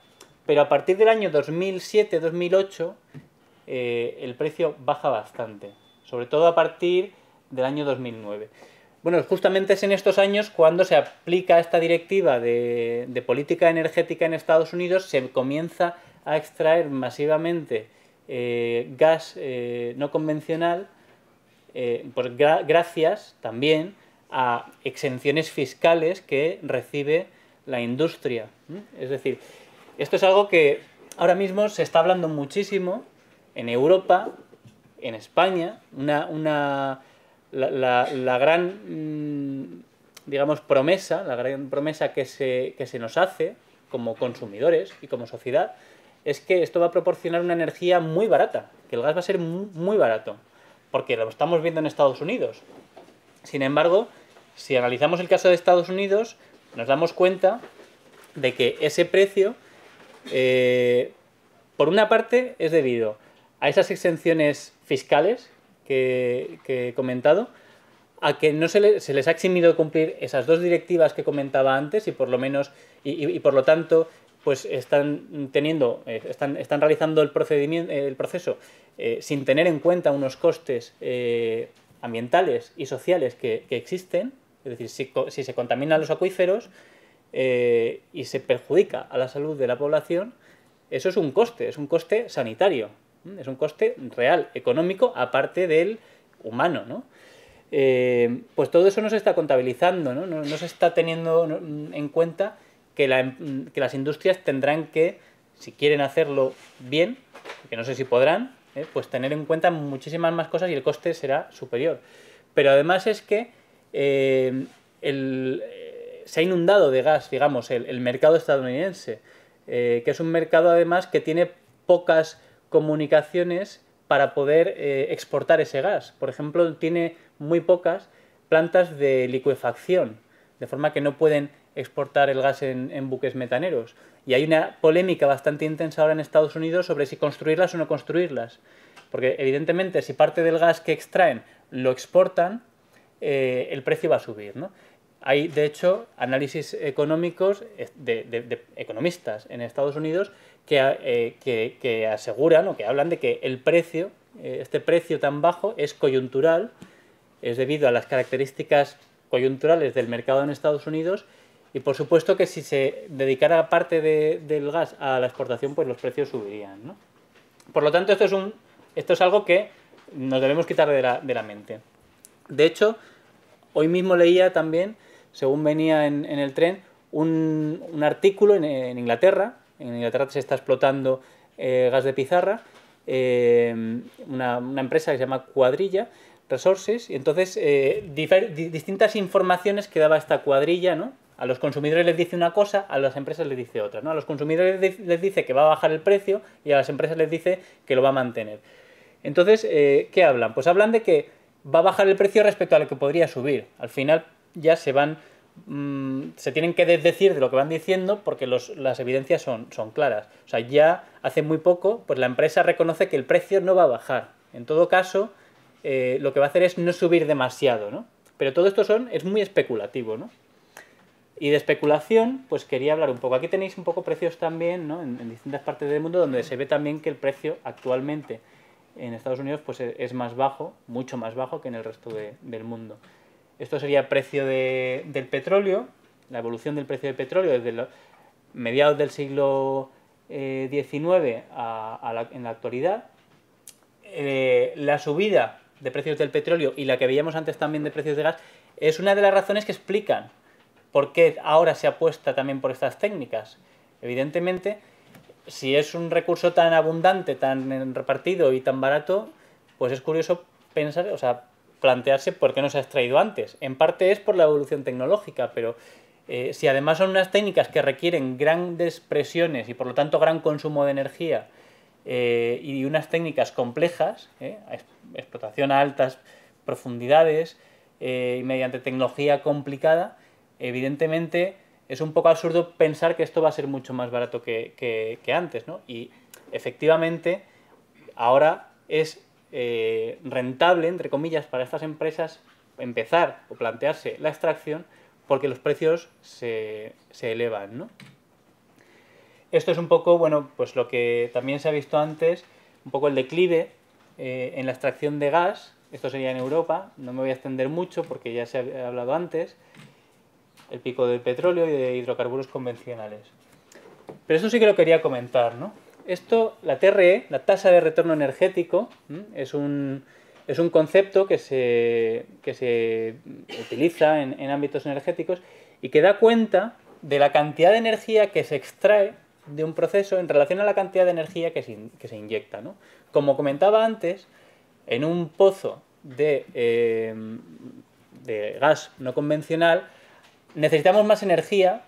pero a partir del año 2007-2008 eh, el precio baja bastante, sobre todo a partir del año 2009. Bueno, justamente es en estos años cuando se aplica esta directiva de, política energética en Estados Unidos, se comienza a extraer masivamente eh, gas eh, no convencional, pues gracias también a exenciones fiscales que recibe la industria. Es decir, esto es algo que ahora mismo se está hablando muchísimo en Europa, en España, una la, gran, mm, digamos, promesa, la gran promesa que se, que se nos hace como consumidores y como sociedad, es que esto va a proporcionar una energía muy barata, que el gas va a ser muy barato, porque lo estamos viendo en Estados Unidos. Sin embargo, si analizamos el caso de Estados Unidos, nos damos cuenta de que ese precio, eh, por una parte, es debido a esas exenciones fiscales que, he comentado, a que no se, les ha eximido cumplir esas dos directivas que comentaba antes y por lo menos, y, por lo tanto, pues están teniendo, eh, están, están realizando el procedimiento, el proceso eh, sin tener en cuenta unos costes ambientales y sociales que existen, es decir, si, se contaminan los acuíferos eh, y se perjudica a la salud de la población, eso es un coste, es un coste sanitario, es un coste real, económico, aparte del humano, eh, pues todo eso no se está contabilizando, ¿no? No, se está teniendo en cuenta que, las industrias tendrán que, si quieren hacerlo bien, que no sé si podrán, ¿eh? pues tener en cuenta muchísimas más cosas y el coste será superior. Pero además es que eh, eh, se ha inundado de gas, digamos, el, mercado estadounidense, eh, que es un mercado además que tiene pocas comunicaciones para poder exportar ese gas. Por ejemplo, tiene muy pocas plantas de licuefacción, de forma que no pueden exportar el gas en, en, buques metaneros. Y hay una polémica bastante intensa ahora en Estados Unidos sobre si construirlas o no construirlas. Porque evidentemente si parte del gas que extraen lo exportan, eh, el precio va a subir. ¿no? Hay, de hecho, análisis económicos de, economistas en Estados Unidos eh, que, aseguran o que hablan de que el precio, eh, este precio tan bajo, es coyuntural, es debido a las características coyunturales del mercado en Estados Unidos y por supuesto que si se dedicara parte del gas a la exportación, pues los precios subirían. ¿no? Por lo tanto, esto es, un, esto es algo que nos debemos quitar de la, de la mente. De hecho, hoy mismo leía también, según venía en, el tren, un, artículo en, Inglaterra. En Inglaterra se está explotando eh, gas de pizarra. Eh, una, empresa que se llama Cuadrilla Resources. Y entonces, eh, distintas informaciones que daba esta cuadrilla, ¿no? A los consumidores les dice una cosa, a las empresas les dice otra. ¿no? A los consumidores les dice que va a bajar el precio y a las empresas les dice que lo va a mantener. Entonces, ¿qué hablan? Pues hablan de que va a bajar el precio respecto a lo que podría subir. Al final ya se van mm, se tienen que desdecir de lo que van diciendo porque las evidencias son, son claras. O sea, ya hace muy poco, pues la empresa reconoce que el precio no va a bajar. En todo caso, eh, lo que va a hacer es no subir demasiado, ¿no? Pero todo esto son, es muy especulativo, ¿no? Y de especulación, pues quería hablar un poco. Aquí tenéis un poco precios también, ¿no? En, en distintas partes del mundo donde se ve también que el precio actualmente en Estados Unidos pues e, es más bajo, mucho más bajo que en el resto del mundo. Esto sería precio del petróleo, la evolución del precio del petróleo desde los mediados del siglo XIX eh, en la actualidad. Eh, la subida de precios del petróleo y la que veíamos antes también de precios de gas es una de las razones que explican por qué ahora se apuesta también por estas técnicas. Evidentemente, si es un recurso tan abundante, tan repartido y tan barato, pues es curioso pensar, o sea, plantearse por qué no se ha extraído antes. En parte es por la evolución tecnológica, pero eh, si además son unas técnicas que requieren grandes presiones y por lo tanto gran consumo de energía eh, y unas técnicas complejas, eh, explotación a altas profundidades y mediante tecnología complicada, evidentemente es un poco absurdo pensar que esto va a ser mucho más barato que, antes, ¿no? Y efectivamente, ahora es eh, rentable, entre comillas, para estas empresas empezar o plantearse la extracción porque los precios se, elevan, ¿no? Esto es un poco, bueno, pues lo que también se ha visto antes, un poco el declive eh, en la extracción de gas, esto sería en Europa, no me voy a extender mucho porque ya se ha hablado antes, el pico del petróleo y de hidrocarburos convencionales. Pero eso sí que lo quería comentar, ¿no? Esto, la TRE, la tasa de retorno energético, es un, es un concepto que se, que se utiliza en, ámbitos energéticos y que da cuenta de la cantidad de energía que se extrae de un proceso en relación a la cantidad de energía que se, que se inyecta. ¿no? Como comentaba antes, en un pozo de, eh, de, gas no convencional necesitamos más energía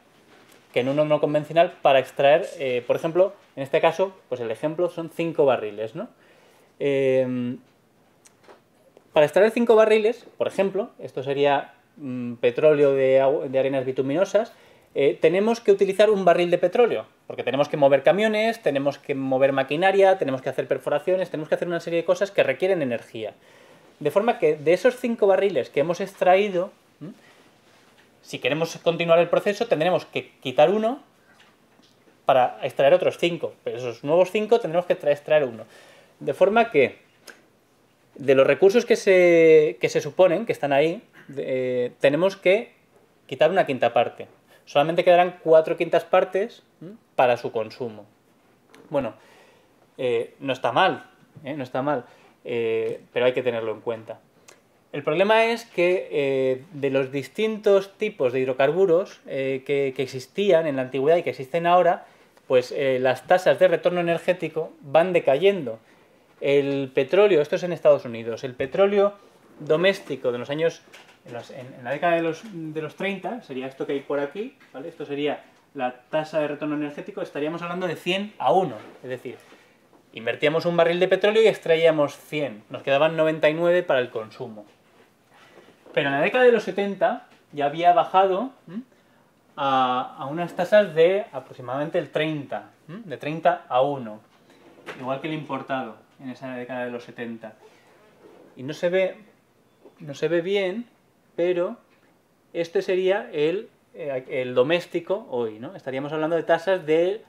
que en uno no convencional para extraer, eh, por ejemplo, en este caso, pues el ejemplo son 5 barriles. ¿no? Eh, para extraer 5 barriles, por ejemplo, esto sería mm, petróleo de, arenas bituminosas, eh, tenemos que utilizar un barril de petróleo, porque tenemos que mover camiones, tenemos que mover maquinaria, tenemos que hacer perforaciones, tenemos que hacer una serie de cosas que requieren energía. De forma que de esos cinco barriles que hemos extraído, si queremos continuar el proceso, tendremos que quitar uno para extraer otros cinco. Pero esos nuevos cinco tendremos que extraer uno. De forma que de los recursos que se, que se suponen, que están ahí, eh, tenemos que quitar una quinta parte solamente quedarán cuatro quintas partes para su consumo. Bueno, eh, no está mal, ¿eh? no está mal, pero hay que tenerlo en cuenta. El problema es que de los distintos tipos de hidrocarburos que, existían en la antigüedad y que existen ahora, pues las tasas de retorno energético van decayendo. El petróleo, esto es en Estados Unidos, el petróleo doméstico de los años en, la década de los, de los 30, sería esto que hay por aquí, ¿vale? Esto sería la tasa de retorno energético, estaríamos hablando de 100 a 1. Es decir, invertíamos un barril de petróleo y extraíamos 100. Nos quedaban 99 para el consumo. Pero en la década de los 70 ya había bajado a, a, unas tasas de aproximadamente el 30, de 30 a 1. Igual que el importado en esa década de los 70. Y no se ve, no se ve bien pero este sería el, eh, el doméstico hoy, ¿no? Estaríamos hablando de tasas del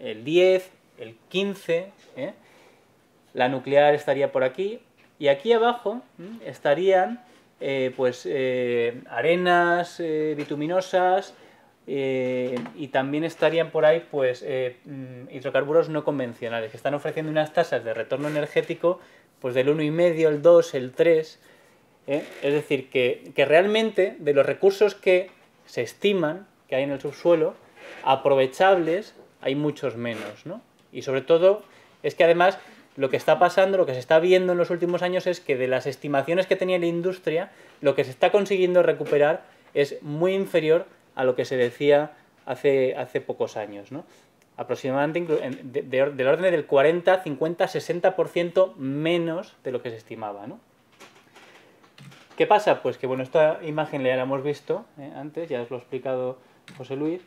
10, el 15, ¿eh? la nuclear estaría por aquí, y aquí abajo estarían eh, pues arenas bituminosas, y también estarían por ahí pues mm, hidrocarburos no convencionales, que están ofreciendo unas tasas de retorno energético pues del 1,5, el 2, el 3, ¿eh? Es decir, que, realmente de los recursos que se estiman que hay en el subsuelo, aprovechables hay muchos menos. ¿no? Y sobre todo es que además lo que está pasando, lo que se está viendo en los últimos años es que de las estimaciones que tenía la industria, lo que se está consiguiendo recuperar es muy inferior a lo que se decía hace, hace pocos años. Aproximadamente del orden del 40, 50, 60% menos de lo que se estimaba. ¿Qué pasa? Pues que bueno, esta imagen la hemos visto ¿eh? antes, ya os lo ha explicado José Luis.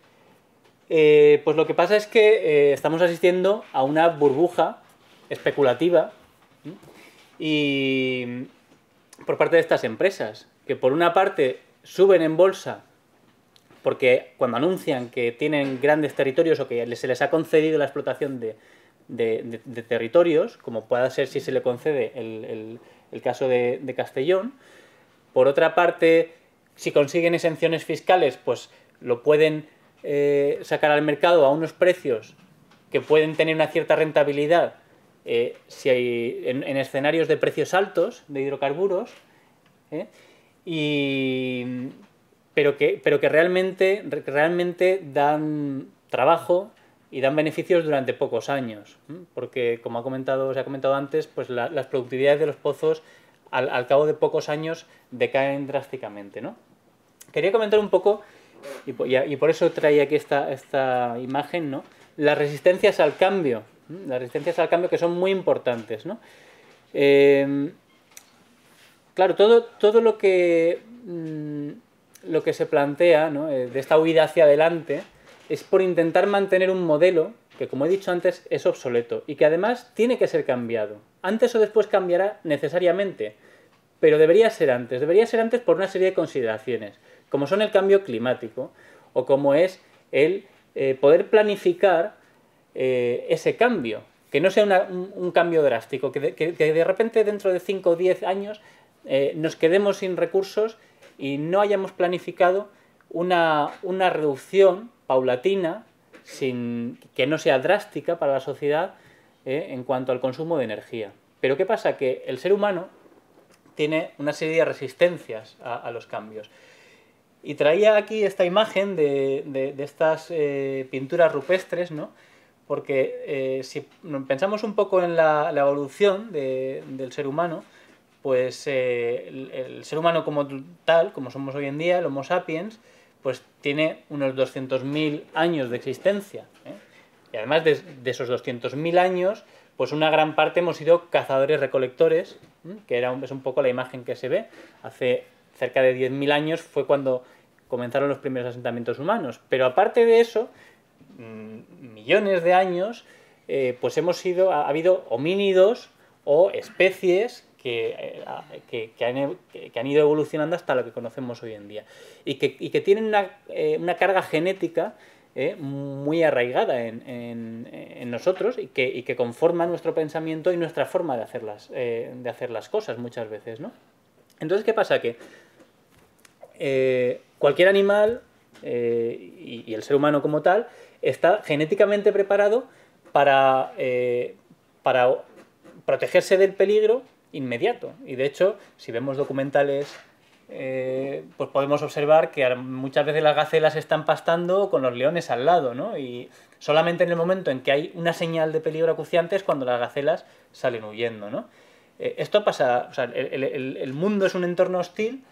Eh, pues lo que pasa es que eh, estamos asistiendo a una burbuja especulativa y por parte de estas empresas, que por una parte suben en bolsa porque cuando anuncian que tienen grandes territorios o que se les ha concedido la explotación de, territorios, como pueda ser si se le concede el, caso de Castellón, por otra parte, si consiguen exenciones fiscales, pues lo pueden eh, sacar al mercado a unos precios que pueden tener una cierta rentabilidad eh, si hay en, escenarios de precios altos de hidrocarburos, ¿eh? pero, que, pero que realmente, realmente dan trabajo y dan beneficios durante pocos años, porque como ha comentado, se ha comentado antes, pues las productividades de los pozos al, cabo de pocos años decaen drásticamente. ¿no? Quería comentar un poco, y, por eso traía aquí esta, esta imagen, ¿no? las resistencias al cambio, las resistencias al cambio que son muy importantes. ¿no? Em, claro, todo, todo lo, que, mm, lo que se plantea ¿no? Eh, de esta huida hacia adelante es por intentar mantener un modelo que, como he dicho antes, es obsoleto y que además tiene que ser cambiado. Antes o después cambiará necesariamente, pero debería ser antes. Debería ser antes por una serie de consideraciones, como son el cambio climático o como es el eh, poder planificar eh, ese cambio. que no sea un, cambio drástico, que de, repente dentro de 5 o 10 años eh, nos quedemos sin recursos y no hayamos planificado una, reducción paulatina, sin, que no sea drástica para la sociedad eh, en cuanto al consumo de energía. Pero ¿qué pasa? Que el ser humano tiene una serie de resistencias a, los cambios. Y traía aquí esta imagen de, estas eh, pinturas rupestres, ¿no? Porque eh, si pensamos un poco en la, evolución del ser humano, pues eh, el, ser humano como tal, como somos hoy en día, el Homo sapiens, pues tiene unos 200.000 años de existencia. ¿eh? Y además de, esos 200.000 años, pues una gran parte hemos sido cazadores-recolectores, que era es un poco la imagen que se ve. Hace cerca de 10.000 años fue cuando comenzaron los primeros asentamientos humanos. Pero aparte de eso, millones de años, eh, pues hemos sido, ha, habido homínidos o especies que, eh, han, ido evolucionando hasta lo que conocemos hoy en día y que, tienen una, eh, carga genética muy arraigada en, nosotros y que, y conforma nuestro pensamiento y nuestra forma de hacer las, de hacer las cosas muchas veces. ¿no? Entonces, ¿qué pasa? Que cualquier animal y, el ser humano como tal está genéticamente preparado para, eh, para protegerse del peligro inmediato. Y de hecho, si vemos documentales, eh, pues podemos observar que muchas veces las gacelas están pastando con los leones al lado, ¿no? Y solamente en el momento en que hay una señal de peligro acuciante es cuando las gacelas salen huyendo, ¿no? Eh, esto pasa, o sea, el mundo es un entorno hostil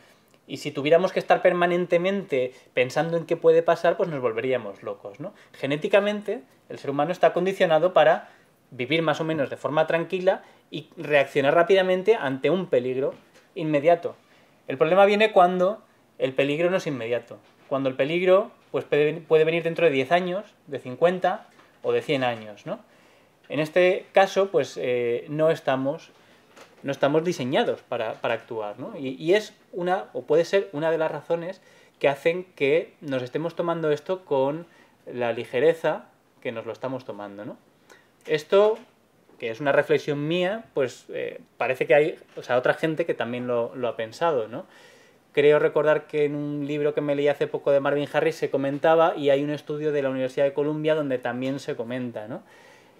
y si tuviéramos que estar permanentemente pensando en qué puede pasar, pues nos volveríamos locos, ¿no? Genéticamente, el ser humano está condicionado para vivir más o menos de forma tranquila y reaccionar rápidamente ante un peligro inmediato. El problema viene cuando el peligro no es inmediato. Cuando el peligro pues, puede venir dentro de 10 años, de 50 o de 100 años, ¿no? En este caso, pues eh, no estamos no estamos diseñados para, actuar, ¿no? Y, es una, o puede ser una de las razones que hacen que nos estemos tomando esto con la ligereza que nos lo estamos tomando, ¿no? Esto, que es una reflexión mía, pues eh, parece que hay o sea, otra gente que también lo, ha pensado, ¿no? Creo recordar que en un libro que me leí hace poco de Marvin Harris se comentaba y hay un estudio de la Universidad de Columbia donde también se comenta, ¿no?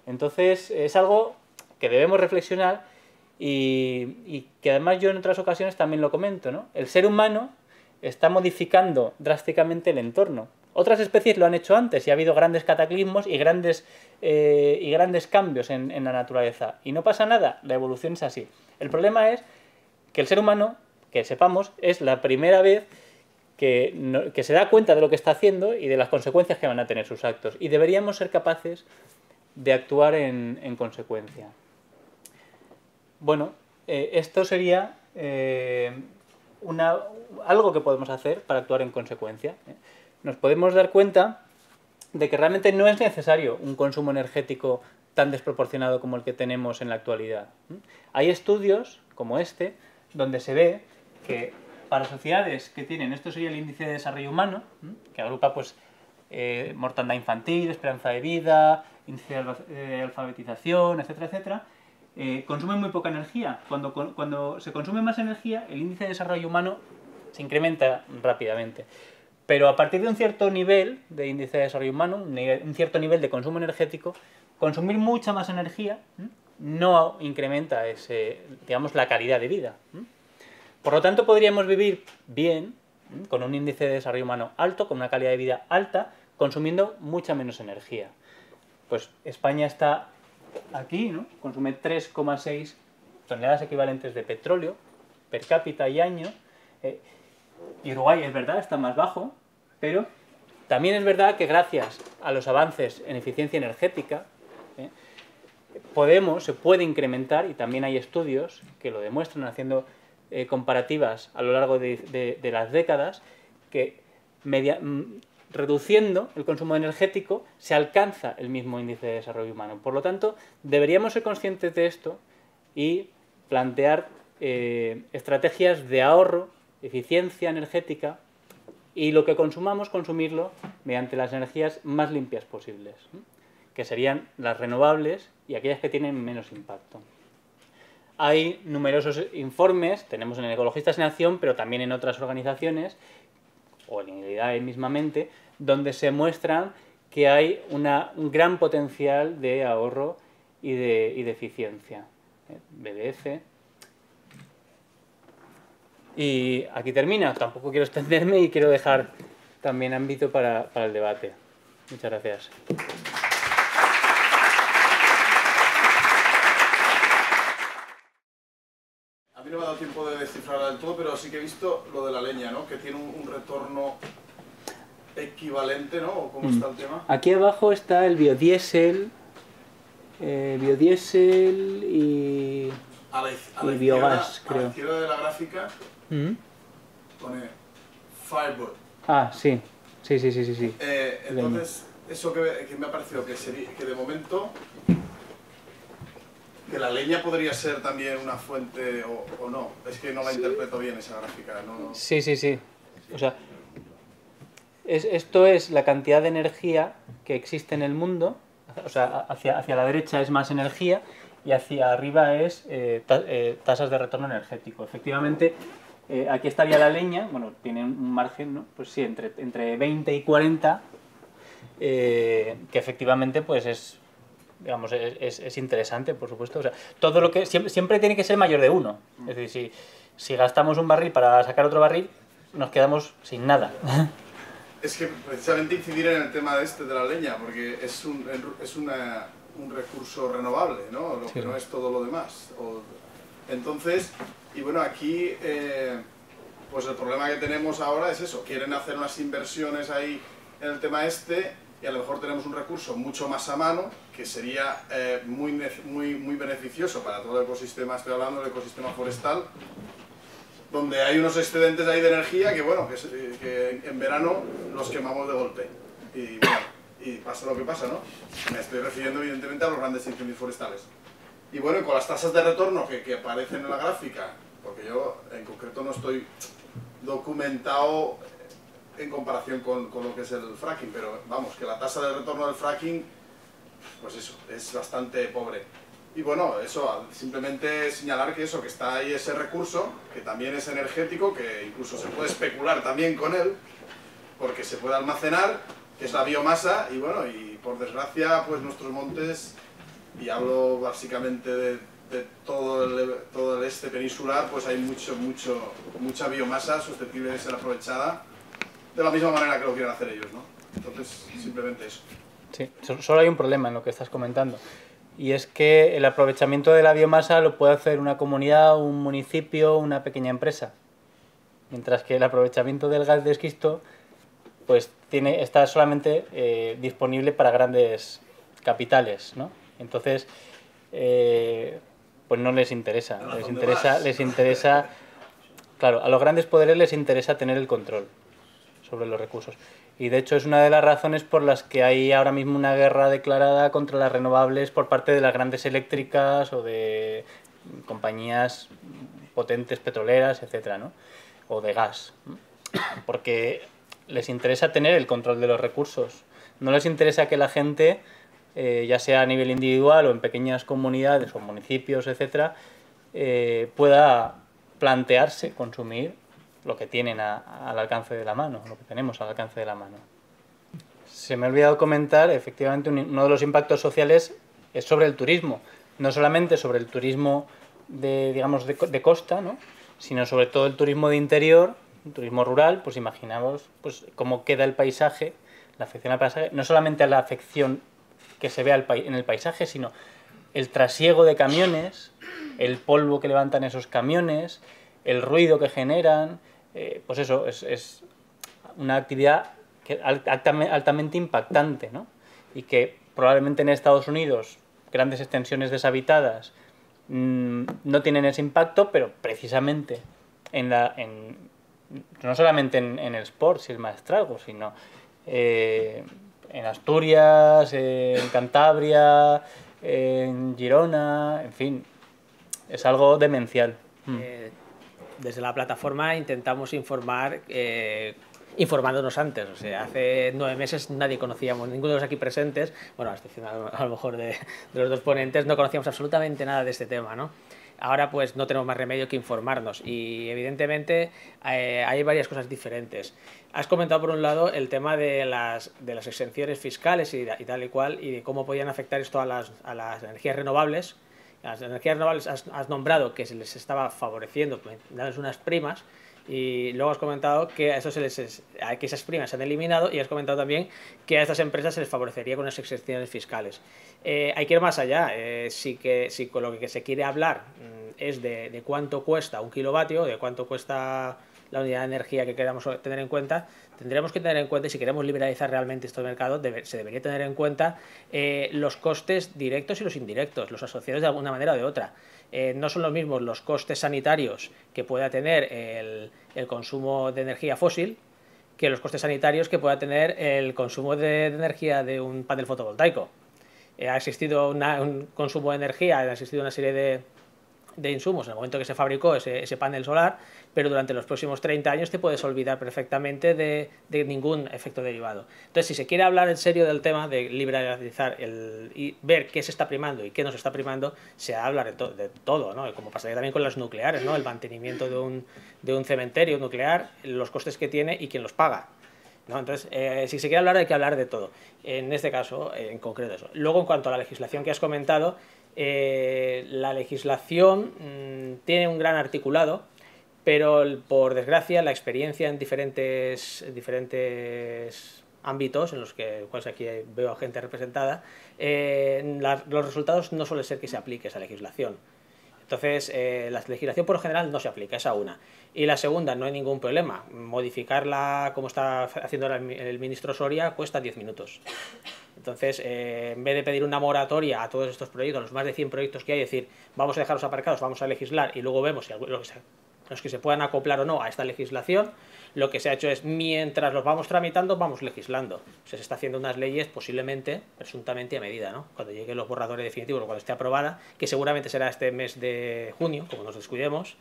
Entonces es algo que debemos reflexionar y, que además yo en otras ocasiones también lo comento, ¿no? El ser humano está modificando drásticamente el entorno. Otras especies lo han hecho antes y ha habido grandes cataclismos y grandes, eh, y grandes cambios en, la naturaleza. Y no pasa nada, la evolución es así. El problema es que el ser humano, que sepamos, es la primera vez que, se da cuenta de lo que está haciendo y de las consecuencias que van a tener sus actos. Y deberíamos ser capaces de actuar en consecuencia. Bueno, eh, esto sería eh, algo que podemos hacer para actuar en consecuencia. ¿eh? Nos podemos dar cuenta de que realmente no es necesario un consumo energético tan desproporcionado como el que tenemos en la actualidad. Hay estudios como este donde se ve que para sociedades que tienen, esto sería el índice de desarrollo humano, que agrupa pues mortandad infantil, esperanza de vida, índice de alfabetización, etcétera, etcétera, eh, consumen muy poca energía. Cuando, cuando se consume más energía, el índice de desarrollo humano se incrementa rápidamente. Pero a partir de un cierto nivel de índice de desarrollo humano, un cierto nivel de consumo energético, consumir mucha más energía no incrementa ese, digamos, la calidad de vida. Por lo tanto, podríamos vivir bien, con un índice de desarrollo humano alto, con una calidad de vida alta, consumiendo mucha menos energía. Pues España está aquí ¿no? consume 3,6 toneladas equivalentes de petróleo per cápita y año. Eh, y Uruguay es verdad, está más bajo, pero también es verdad que gracias a los avances en eficiencia energética, ¿eh? podemos, se puede incrementar, y también hay estudios que lo demuestran haciendo eh, comparativas a lo largo de, las décadas, que media, reduciendo el consumo energético, se alcanza el mismo índice de desarrollo humano. Por lo tanto, deberíamos ser conscientes de esto y plantear eh, estrategias de ahorro, eficiencia energética y lo que consumamos, consumirlo mediante las energías más limpias posibles, que serían las renovables y aquellas que tienen menos impacto. Hay numerosos informes, tenemos en Ecologistas en Acción, pero también en otras organizaciones, o en IDAE mismamente, donde se muestran que hay un gran potencial de ahorro y de, eficiencia. BDF. Y aquí termina, tampoco quiero extenderme y quiero dejar también ámbito para, el debate. Muchas gracias. A mí no me ha dado tiempo de descifrarla del todo, pero sí que he visto lo de la leña, ¿no? Que tiene un retorno equivalente, ¿no? ¿O ¿Cómo está el tema? Aquí abajo está el biodiesel, eh, biodiesel y... A la, Y biogás, izquierda, a creo. la izquierda de la gráfica ¿Mm? pone Firewood. Ah, sí, sí, sí, sí, sí. Eh, entonces, eso que, que me ha parecido que, sería, que de momento que la leña podría ser también una fuente o, o no. Es que no la interpreto bien esa gráfica. No, Sí, sí, sí. O sea, es- esto es la cantidad de energía que existe en el mundo. O sea, hacia, hacia la derecha es más energía y hacia arriba es eh, eh, tasas de retorno energético. Efectivamente, eh, aquí estaría la leña, bueno, tiene un margen, ¿no? Pues sí, entre, entre 20 y 40, eh, que efectivamente pues es, digamos, es, es- es interesante, por supuesto. O sea, todo lo que siempre, siempre tiene que ser mayor de uno. Es decir, si, si gastamos un barril para sacar otro barril, nos quedamos sin nada. Es que precisamente incidir en el tema de este de la leña, porque es un, es una- un recurso renovable, ¿no? Lo que Sí. no es todo lo demás. O- entonces, y bueno, aquí eh, pues el problema que tenemos ahora es eso, quieren hacer unas inversiones ahí en el tema este y a lo mejor tenemos un recurso mucho más a mano que sería eh, muy, muy, muy beneficioso para todo el ecosistema, estoy hablando del ecosistema forestal, donde hay unos excedentes ahí de energía que, bueno, que, que en verano los quemamos de golpe. Y, y pasa lo que pasa, ¿no? Me estoy refiriendo evidentemente a los grandes incendios forestales. Y bueno, con las tasas de retorno que, que aparecen en la gráfica, porque yo en concreto no estoy documentado en comparación con, con lo que es el fracking, pero vamos, que la tasa de retorno del fracking, pues eso, es bastante pobre. Y bueno, eso, simplemente señalar que eso, que está ahí ese recurso, que también es energético, que incluso se puede especular también con él, porque se puede almacenar, que es la biomasa, y bueno, y por desgracia, pues nuestros montes, y hablo básicamente de, todo, el, todo el este peninsular, pues hay mucho, mucho, mucha biomasa susceptible de ser aprovechada, de la misma manera que lo quieren hacer ellos, ¿no? Entonces, simplemente eso. Sí, so- solo hay un problema en lo que estás comentando. Y es que el aprovechamiento de la biomasa lo puede hacer una comunidad, un municipio, una pequeña empresa. Mientras que el aprovechamiento del gas de esquisto pues tiene, está solamente eh, disponible para grandes capitales, ¿no? Entonces, eh, pues no les interesa. ¿A Les interesa, les interesa, claro, a los grandes poderes les interesa tener el control sobre los recursos. Y de hecho es una de las razones por las que hay ahora mismo una guerra declarada contra las renovables por parte de las grandes eléctricas o de compañías potentes petroleras, etcétera, ¿no? O de gas. Porque les interesa tener el control de los recursos. No les interesa que la gente, eh, ya sea a nivel individual o en pequeñas comunidades o municipios, etcétera, eh, pueda plantearse consumir lo que tienen al alcance de la mano, lo que tenemos al alcance de la mano. Se me ha olvidado comentar, efectivamente, un- uno de los impactos sociales es sobre el turismo. No solamente sobre el turismo de, digamos, de, co- de costa, ¿no? sino sobre todo el turismo de interior, un turismo rural, pues imaginamos pues, cómo queda el paisaje, la afección al paisaje, no solamente a la afección que se ve al pai- en el paisaje, sino el trasiego de camiones, el polvo que levantan esos camiones, el ruido que generan, eh, pues eso, es, una actividad que al- altame- altamente impactante, ¿no? Y que probablemente en Estados Unidos, grandes extensiones deshabitadas, mm, no tienen ese impacto, pero precisamente en la, en, no solamente en, el sport, si es maestrazgo, sino eh, en Asturias, en Cantabria, en Girona, en fin, es algo demencial. Mm. Desde la plataforma intentamos informar eh, informándonos antes. O sea, hace nueve meses nadie conocíamos, ninguno de los aquí presentes, bueno, a excepción a, lo mejor de, de, los dos ponentes, no conocíamos absolutamente nada de este tema, ¿no? Ahora pues no tenemos más remedio que informarnos y evidentemente eh, hay varias cosas diferentes. Has comentado por un lado el tema de las, de las exenciones fiscales y, y tal y cual y de cómo podían afectar esto a las, a las energías renovables. Las energías renovables has, nombrado que se les estaba favoreciendo, pues, dándoles unas primas, y luego has comentado que a, eso se les, que esas primas se han eliminado y has comentado también que a estas empresas se les favorecería con las excepciones fiscales. Eh, hay que ir más allá. Eh, sí que, si con lo que se quiere hablar mm, es de, de, cuánto cuesta un kilovatio, de cuánto cuesta la unidad de energía que queramos tener en cuenta, tendremos que tener en cuenta, si queremos liberalizar realmente estos mercados, se debería tener en cuenta eh, los costes directos y los indirectos, los asociados de alguna manera o de otra. Eh, no son los mismos los costes sanitarios que pueda tener el, consumo de energía fósil que los costes sanitarios que pueda tener el consumo de, energía de un panel fotovoltaico. Eh, ha existido un consumo de energía, ha existido una serie de, de insumos en el momento que se fabricó ese, panel solar, pero durante los próximos 30 años te puedes olvidar perfectamente de, ningún efecto derivado. Entonces, si se quiere hablar en serio del tema de liberalizar el, y ver qué se está primando y qué no se está primando, se habla de, to, de todo, ¿no? como pasaría también con las nucleares, ¿no? el mantenimiento de un, de un cementerio nuclear, los costes que tiene y quién los paga. ¿No? Entonces, eh, si se quiere hablar, hay que hablar de todo. En este caso, en concreto eso. Luego, en cuanto a la legislación que has comentado, eh, la legislación mmm, tiene un gran articulado, pero por desgracia la experiencia en diferentes, diferentes ámbitos en los que pues aquí veo a gente representada, eh, la, los resultados no suele ser que se aplique esa legislación. Entonces, eh, la legislación por lo general no se aplica, esa una. Y la segunda, no hay ningún problema. Modificarla como está haciendo el ministro Soria cuesta 10 minutos. Entonces, eh, en vez de pedir una moratoria a todos estos proyectos, los más de 100 proyectos que hay, decir, vamos a dejarlos aparcados, vamos a legislar y luego vemos si los que, se, puedan acoplar o no a esta legislación, lo que se ha hecho es, mientras los vamos tramitando, vamos legislando. Se está haciendo unas leyes posiblemente, presuntamente a medida, ¿no? Cuando lleguen los borradores definitivos o cuando esté aprobada, que seguramente será este mes de junio, como nos descuidemos,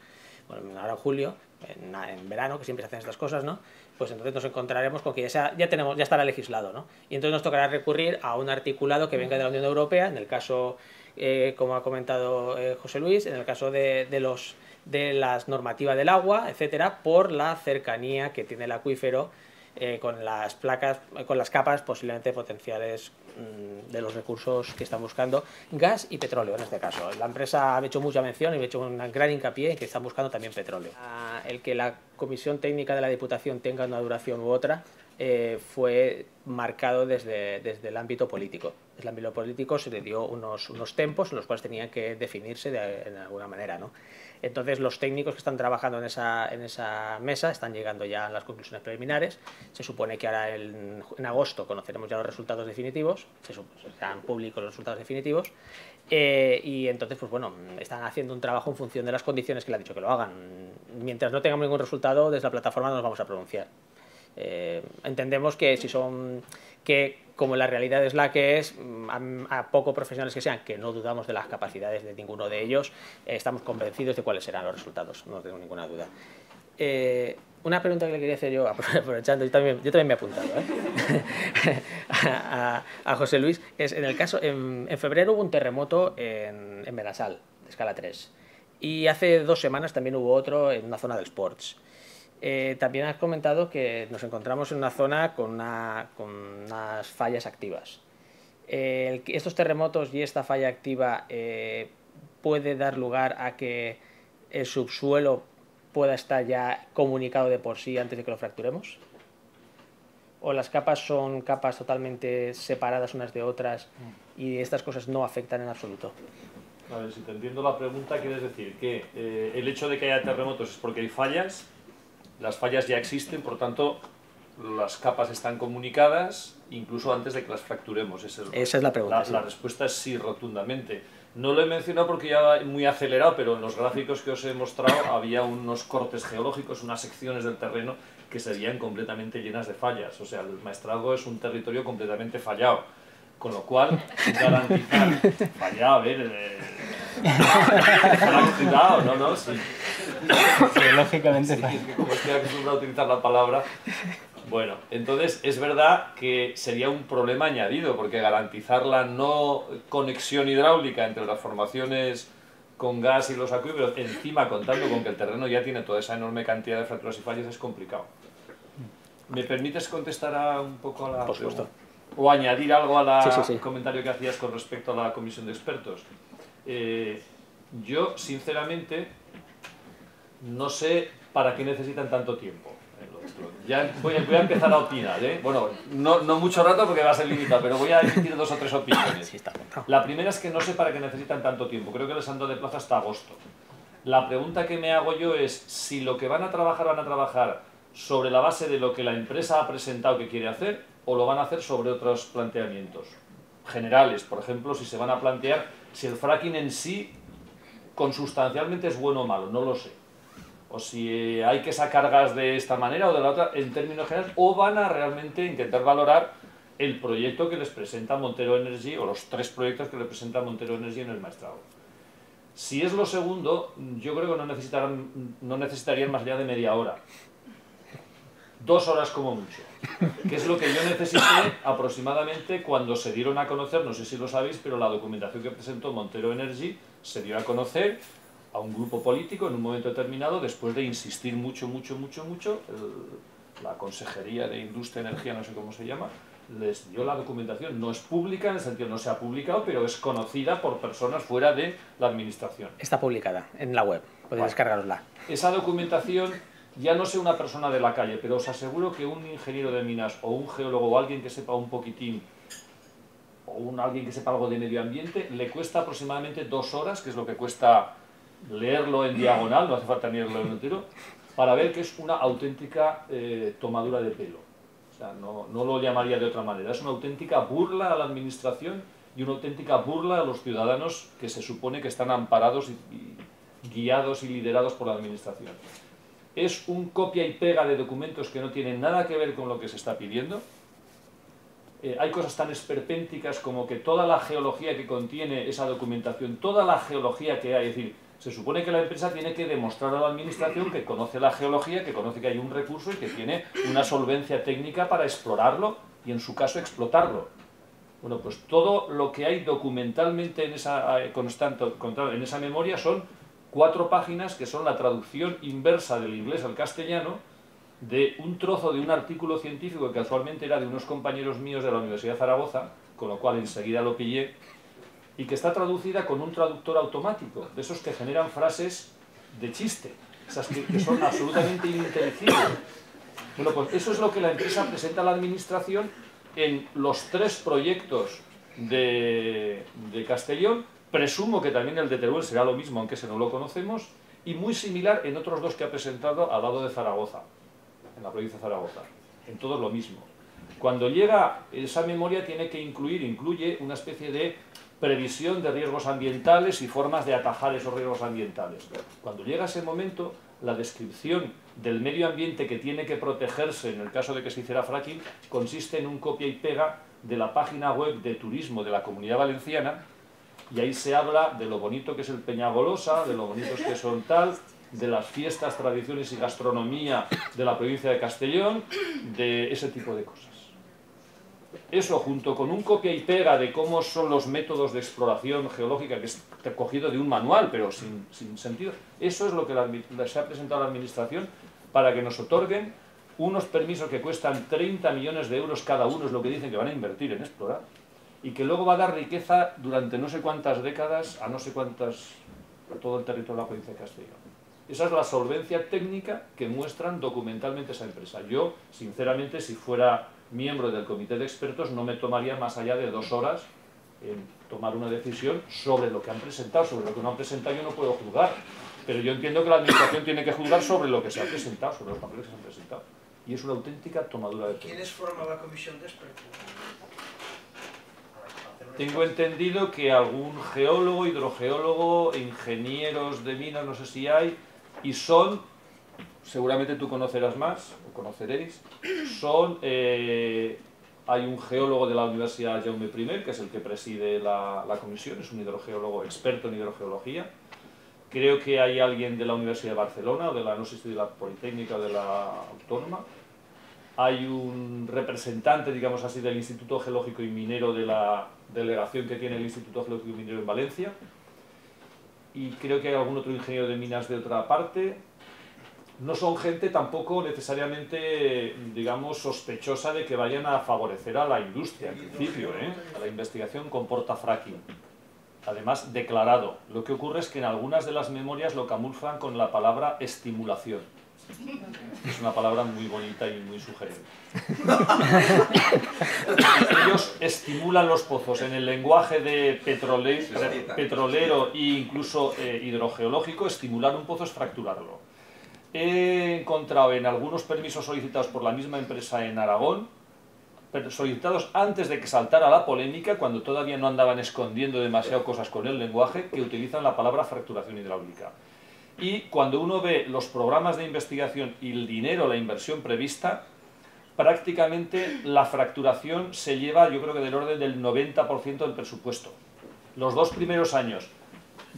bueno, ahora en julio, en, en, verano, que siempre se hacen estas cosas, ¿no? Pues entonces nos encontraremos con que ya, sea, ya, tenemos, ya estará legislado, ¿no? Y entonces nos tocará recurrir a un articulado que venga de la Unión Europea, en el caso, eh, como ha comentado eh, José Luis, en el caso de, de los de las normativas del agua, etcétera, por la cercanía que tiene el acuífero eh, con las placas, con las capas posiblemente potenciales mmm, de los recursos que están buscando, gas y petróleo en este caso. La empresa ha hecho mucha mención y ha hecho un gran hincapié en que están buscando también petróleo. Ah, el que la Comisión Técnica de la Diputación tenga una duración u otra eh, fue marcado desde, desde el ámbito político. Desde el ámbito político se le dio unos, unos tempos en los cuales tenían que definirse de, de alguna manera, ¿no? Entonces los técnicos que están trabajando en esa, mesa están llegando ya a las conclusiones preliminares. Se supone que ahora en agosto conoceremos ya los resultados definitivos, se serán públicos los resultados definitivos. Eh, y entonces, pues bueno, están haciendo un trabajo en función de las condiciones que le ha dicho que lo hagan. Mientras no tengamos ningún resultado, desde la plataforma no nos vamos a pronunciar. Eh, entendemos que si son que como la realidad es la que es, a, a, poco profesionales que sean, que no dudamos de las capacidades de ninguno de ellos, eh, estamos convencidos de cuáles serán los resultados, no tengo ninguna duda. Eh, una pregunta que le quería hacer yo, aprovechando, yo también, yo también me he apuntado ¿eh? a, a, José Luis, es en el caso, en, en febrero hubo un terremoto en, en Benasal, de escala 3, y hace dos semanas también hubo otro en una zona del Sports. Eh, también has comentado que nos encontramos en una zona con, una, con unas fallas activas. Estos terremotos y esta falla activa eh, puede dar lugar a que el subsuelo pueda estar ya comunicado de por sí antes de que lo fracturemos? ¿O las capas son capas totalmente separadas unas de otras y estas cosas no afectan en absoluto? A si te entiendo la pregunta, quieres decir que eh, el hecho de que haya terremotos es porque hay fallas las fallas ya existen, por tanto, las capas están comunicadas incluso antes de que las fracturemos. Esa es, Esa es la pregunta. La, sí. la, respuesta es sí, rotundamente. No lo he mencionado porque ya muy acelerado, pero en los gráficos que os he mostrado había unos cortes geológicos, unas secciones del terreno que serían completamente llenas de fallas. O sea, el maestrazgo es un territorio completamente fallado. Con lo cual, garantizar, fallado, a ver, eh, no, no, sí. Geológicamente sí, es que como estoy acostumbrado a utilizar la palabra, Bueno, entonces es verdad que sería un problema añadido, porque garantizar la no conexión hidráulica entre las formaciones con gas y los acuíferos, encima contando con que el terreno ya tiene toda esa enorme cantidad de fracturas y fallos, es complicado. ¿Me permites contestar a un poco a la Por supuesto. o añadir algo al Sí, sí, sí. comentario que hacías con respecto a la comisión de expertos? Eh, yo, sinceramente, no sé para qué necesitan tanto tiempo. Ya voy a, voy a empezar a opinar, ¿eh? Bueno, no, no mucho rato porque va a ser limitado, pero voy a emitir dos o tres opiniones. La primera es que no sé para qué necesitan tanto tiempo. Creo que les han dado de plazo hasta agosto. La pregunta que me hago yo es si lo que van a trabajar van a trabajar sobre la base de lo que la empresa ha presentado que quiere hacer o lo van a hacer sobre otros planteamientos generales. Por ejemplo, si se van a plantear si el fracking en sí consustancialmente es bueno o malo, no lo sé. O si hay que sacar gas de esta manera o de la otra en términos generales, o van a realmente intentar valorar el proyecto que les presenta Montero Energy o los tres proyectos que le presenta Montero Energy en el maestrado. Si es lo segundo, yo creo que no, necesitarán, no necesitarían más allá de media hora. Dos horas como mucho. Que es lo que yo necesité aproximadamente cuando se dieron a conocer, no sé si lo sabéis, pero la documentación que presentó Montero Energy se dio a conocer a un grupo político en un momento determinado, después de insistir mucho, mucho, mucho, mucho, el- la Consejería de Industria, Energía, no sé cómo se llama, les dio la documentación. No es pública, en el sentido no se ha publicado, pero es conocida por personas fuera de la administración. Está publicada en la web. Podéis descargarosla. Esa documentación, ya no sé una persona de la calle, pero os aseguro que un ingeniero de minas o un geólogo o alguien que sepa un poquitín o un alguien que sepa algo de medio ambiente, le cuesta aproximadamente dos horas, que es lo que cuesta leerlo en diagonal, no hace falta ni leerlo en entero, para ver que es una auténtica eh, tomadura de pelo. O sea, no, no lo llamaría de otra manera. Es una auténtica burla a la administración y una auténtica burla a los ciudadanos que se supone que están amparados y, guiados y liderados por la administración. Es un copia y pega de documentos que no tienen nada que ver con lo que se está pidiendo. Eh, hay cosas tan esperpénticas como que toda la geología que contiene esa documentación, toda la geología que hay, es decir, se supone que la empresa tiene que demostrar a la administración que conoce la geología, que conoce que hay un recurso y que tiene una solvencia técnica para explorarlo y en su caso explotarlo. Bueno, pues todo lo que hay documentalmente en esa, eh, constante, en esa memoria son cuatro páginas que son la traducción inversa del inglés al castellano de un trozo de un artículo científico que casualmente era de unos compañeros míos de la Universidad de Zaragoza, con lo cual enseguida lo pillé, y que está traducida con un traductor automático, de esos que generan frases de chiste, esas que, son absolutamente ininteligibles. Bueno, pues eso es lo que la empresa presenta a la administración en los tres proyectos de, de Castellón. Presumo que también el de Teruel será lo mismo, aunque ese no lo conocemos, y muy similar en otros dos que ha presentado al lado de Zaragoza, en la provincia de Zaragoza. En todos lo mismo. Cuando llega esa memoria tiene que incluir, incluye una especie de previsión de riesgos ambientales y formas de atajar esos riesgos ambientales. Cuando llega ese momento, la descripción del medio ambiente que tiene que protegerse en el caso de que se hiciera fracking consiste en un copia y pega de la página web de turismo de la Comunidad Valenciana y ahí se habla de lo bonito que es el Peñagolosa, de lo bonitos que son tal, de las fiestas, tradiciones y gastronomía de la provincia de Castellón, de ese tipo de cosas. Eso junto con un copia y pega de cómo son los métodos de exploración geológica, que es cogido de un manual, pero sin, sin sentido, eso es lo que se ha presentado a la Administración para que nos otorguen unos permisos que cuestan 30 millones de euros cada uno, es lo que dicen que van a invertir en explorar, y que luego va a dar riqueza durante no sé cuántas décadas a no sé cuántas, a todo el territorio de la provincia de Castellón. Esa es la solvencia técnica que muestran documentalmente esa empresa. Yo, sinceramente, si fuera miembro del comité de expertos, no me tomaría más allá de dos horas en tomar una decisión sobre lo que han presentado. Sobre lo que no han presentado yo no puedo juzgar. Pero yo entiendo que la administración tiene que juzgar sobre lo que se ha presentado, sobre los papeles que se han presentado. Y es una auténtica tomadura de. ¿Quiénes forman la comisión de expertos? Tengo entendido que algún geólogo, hidrogeólogo, ingenieros de minas, no sé si hay, y son, seguramente tú conocerás más, o conoceréis, son, eh, hay un geólogo de la Universidad Jaume I, que es el que preside la, la comisión, es un hidrogeólogo experto en hidrogeología. Creo que hay alguien de la Universidad de Barcelona, o de la, no sé si de la Politécnica o de la Autónoma, hay un representante, digamos así, del Instituto Geológico y Minero de la delegación que tiene el Instituto Geológico y Minero en Valencia. Y creo que hay algún otro ingeniero de minas de otra parte. No son gente tampoco necesariamente, digamos, sospechosa de que vayan a favorecer a la industria, en principio, ¿eh? a la investigación con porta fracking. Además, declarado. Lo que ocurre es que en algunas de las memorias lo camuflan con la palabra estimulación. Es una palabra muy bonita y muy sugerente. Ellos estimulan los pozos en el lenguaje de petrolero e incluso eh, hidrogeológico, estimular un pozo es fracturarlo. He encontrado en algunos permisos solicitados por la misma empresa en Aragón, solicitados antes de que saltara la polémica, cuando todavía no andaban escondiendo demasiado cosas con el lenguaje, que utilizan la palabra fracturación hidráulica. Y cuando uno ve los programas de investigación y el dinero, la inversión prevista, prácticamente la fracturación se lleva, yo creo que del orden del 90% del presupuesto. Los dos primeros años,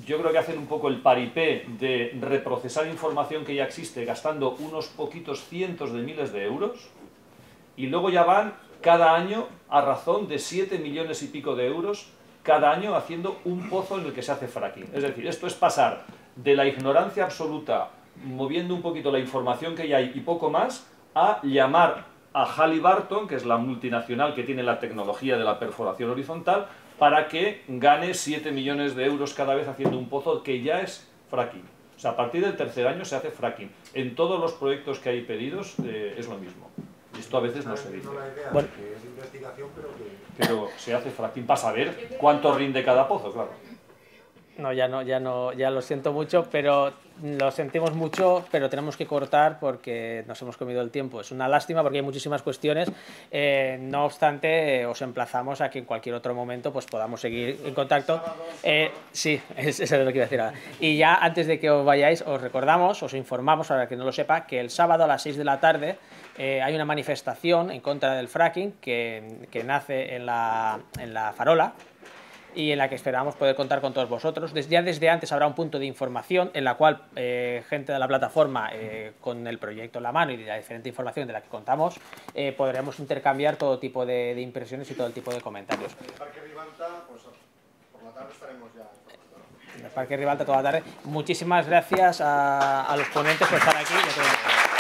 yo creo que hacen un poco el paripé de reprocesar información que ya existe gastando unos poquitos cientos de miles de euros, y luego ya van cada año a razón de 7 millones y pico de euros cada año haciendo un pozo en el que se hace fracking. Es decir, esto es pasar de la ignorancia absoluta, moviendo un poquito la información que ya hay y poco más, a llamar a Halliburton, que es la multinacional que tiene la tecnología de la perforación horizontal, para que gane 7 millones de euros cada vez haciendo un pozo que ya es fracking. O sea, a partir del tercer año se hace fracking. En todos los proyectos que hay pedidos eh, es lo mismo. Y esto a veces no se dice. Bueno. es investigación, pero que... Pero se hace fracking para saber cuánto rinde cada pozo, claro. No, ya no, ya no, ya lo siento mucho, pero lo sentimos mucho, pero tenemos que cortar porque nos hemos comido el tiempo. Es una lástima porque hay muchísimas cuestiones. Eh, no obstante, os emplazamos a que en cualquier otro momento pues podamos seguir en contacto. Eh, sí, eso es lo que iba a decir ahora. Y ya antes de que os vayáis, os recordamos, os informamos, para que no lo sepa, que el sábado a las 6 de la tarde eh, hay una manifestación en contra del fracking que, que nace en la, en la Farola, y en la que esperamos poder contar con todos vosotros. Desde, ya desde antes habrá un punto de información en la cual eh, gente de la plataforma, eh, con el proyecto en la mano y la diferente información de la que contamos, eh, podremos intercambiar todo tipo de, impresiones y todo el tipo de comentarios. En el Parque Ribalta, pues por la tarde estaremos ya. En el Parque Ribalta toda la tarde. Muchísimas gracias a, a los ponentes por estar aquí.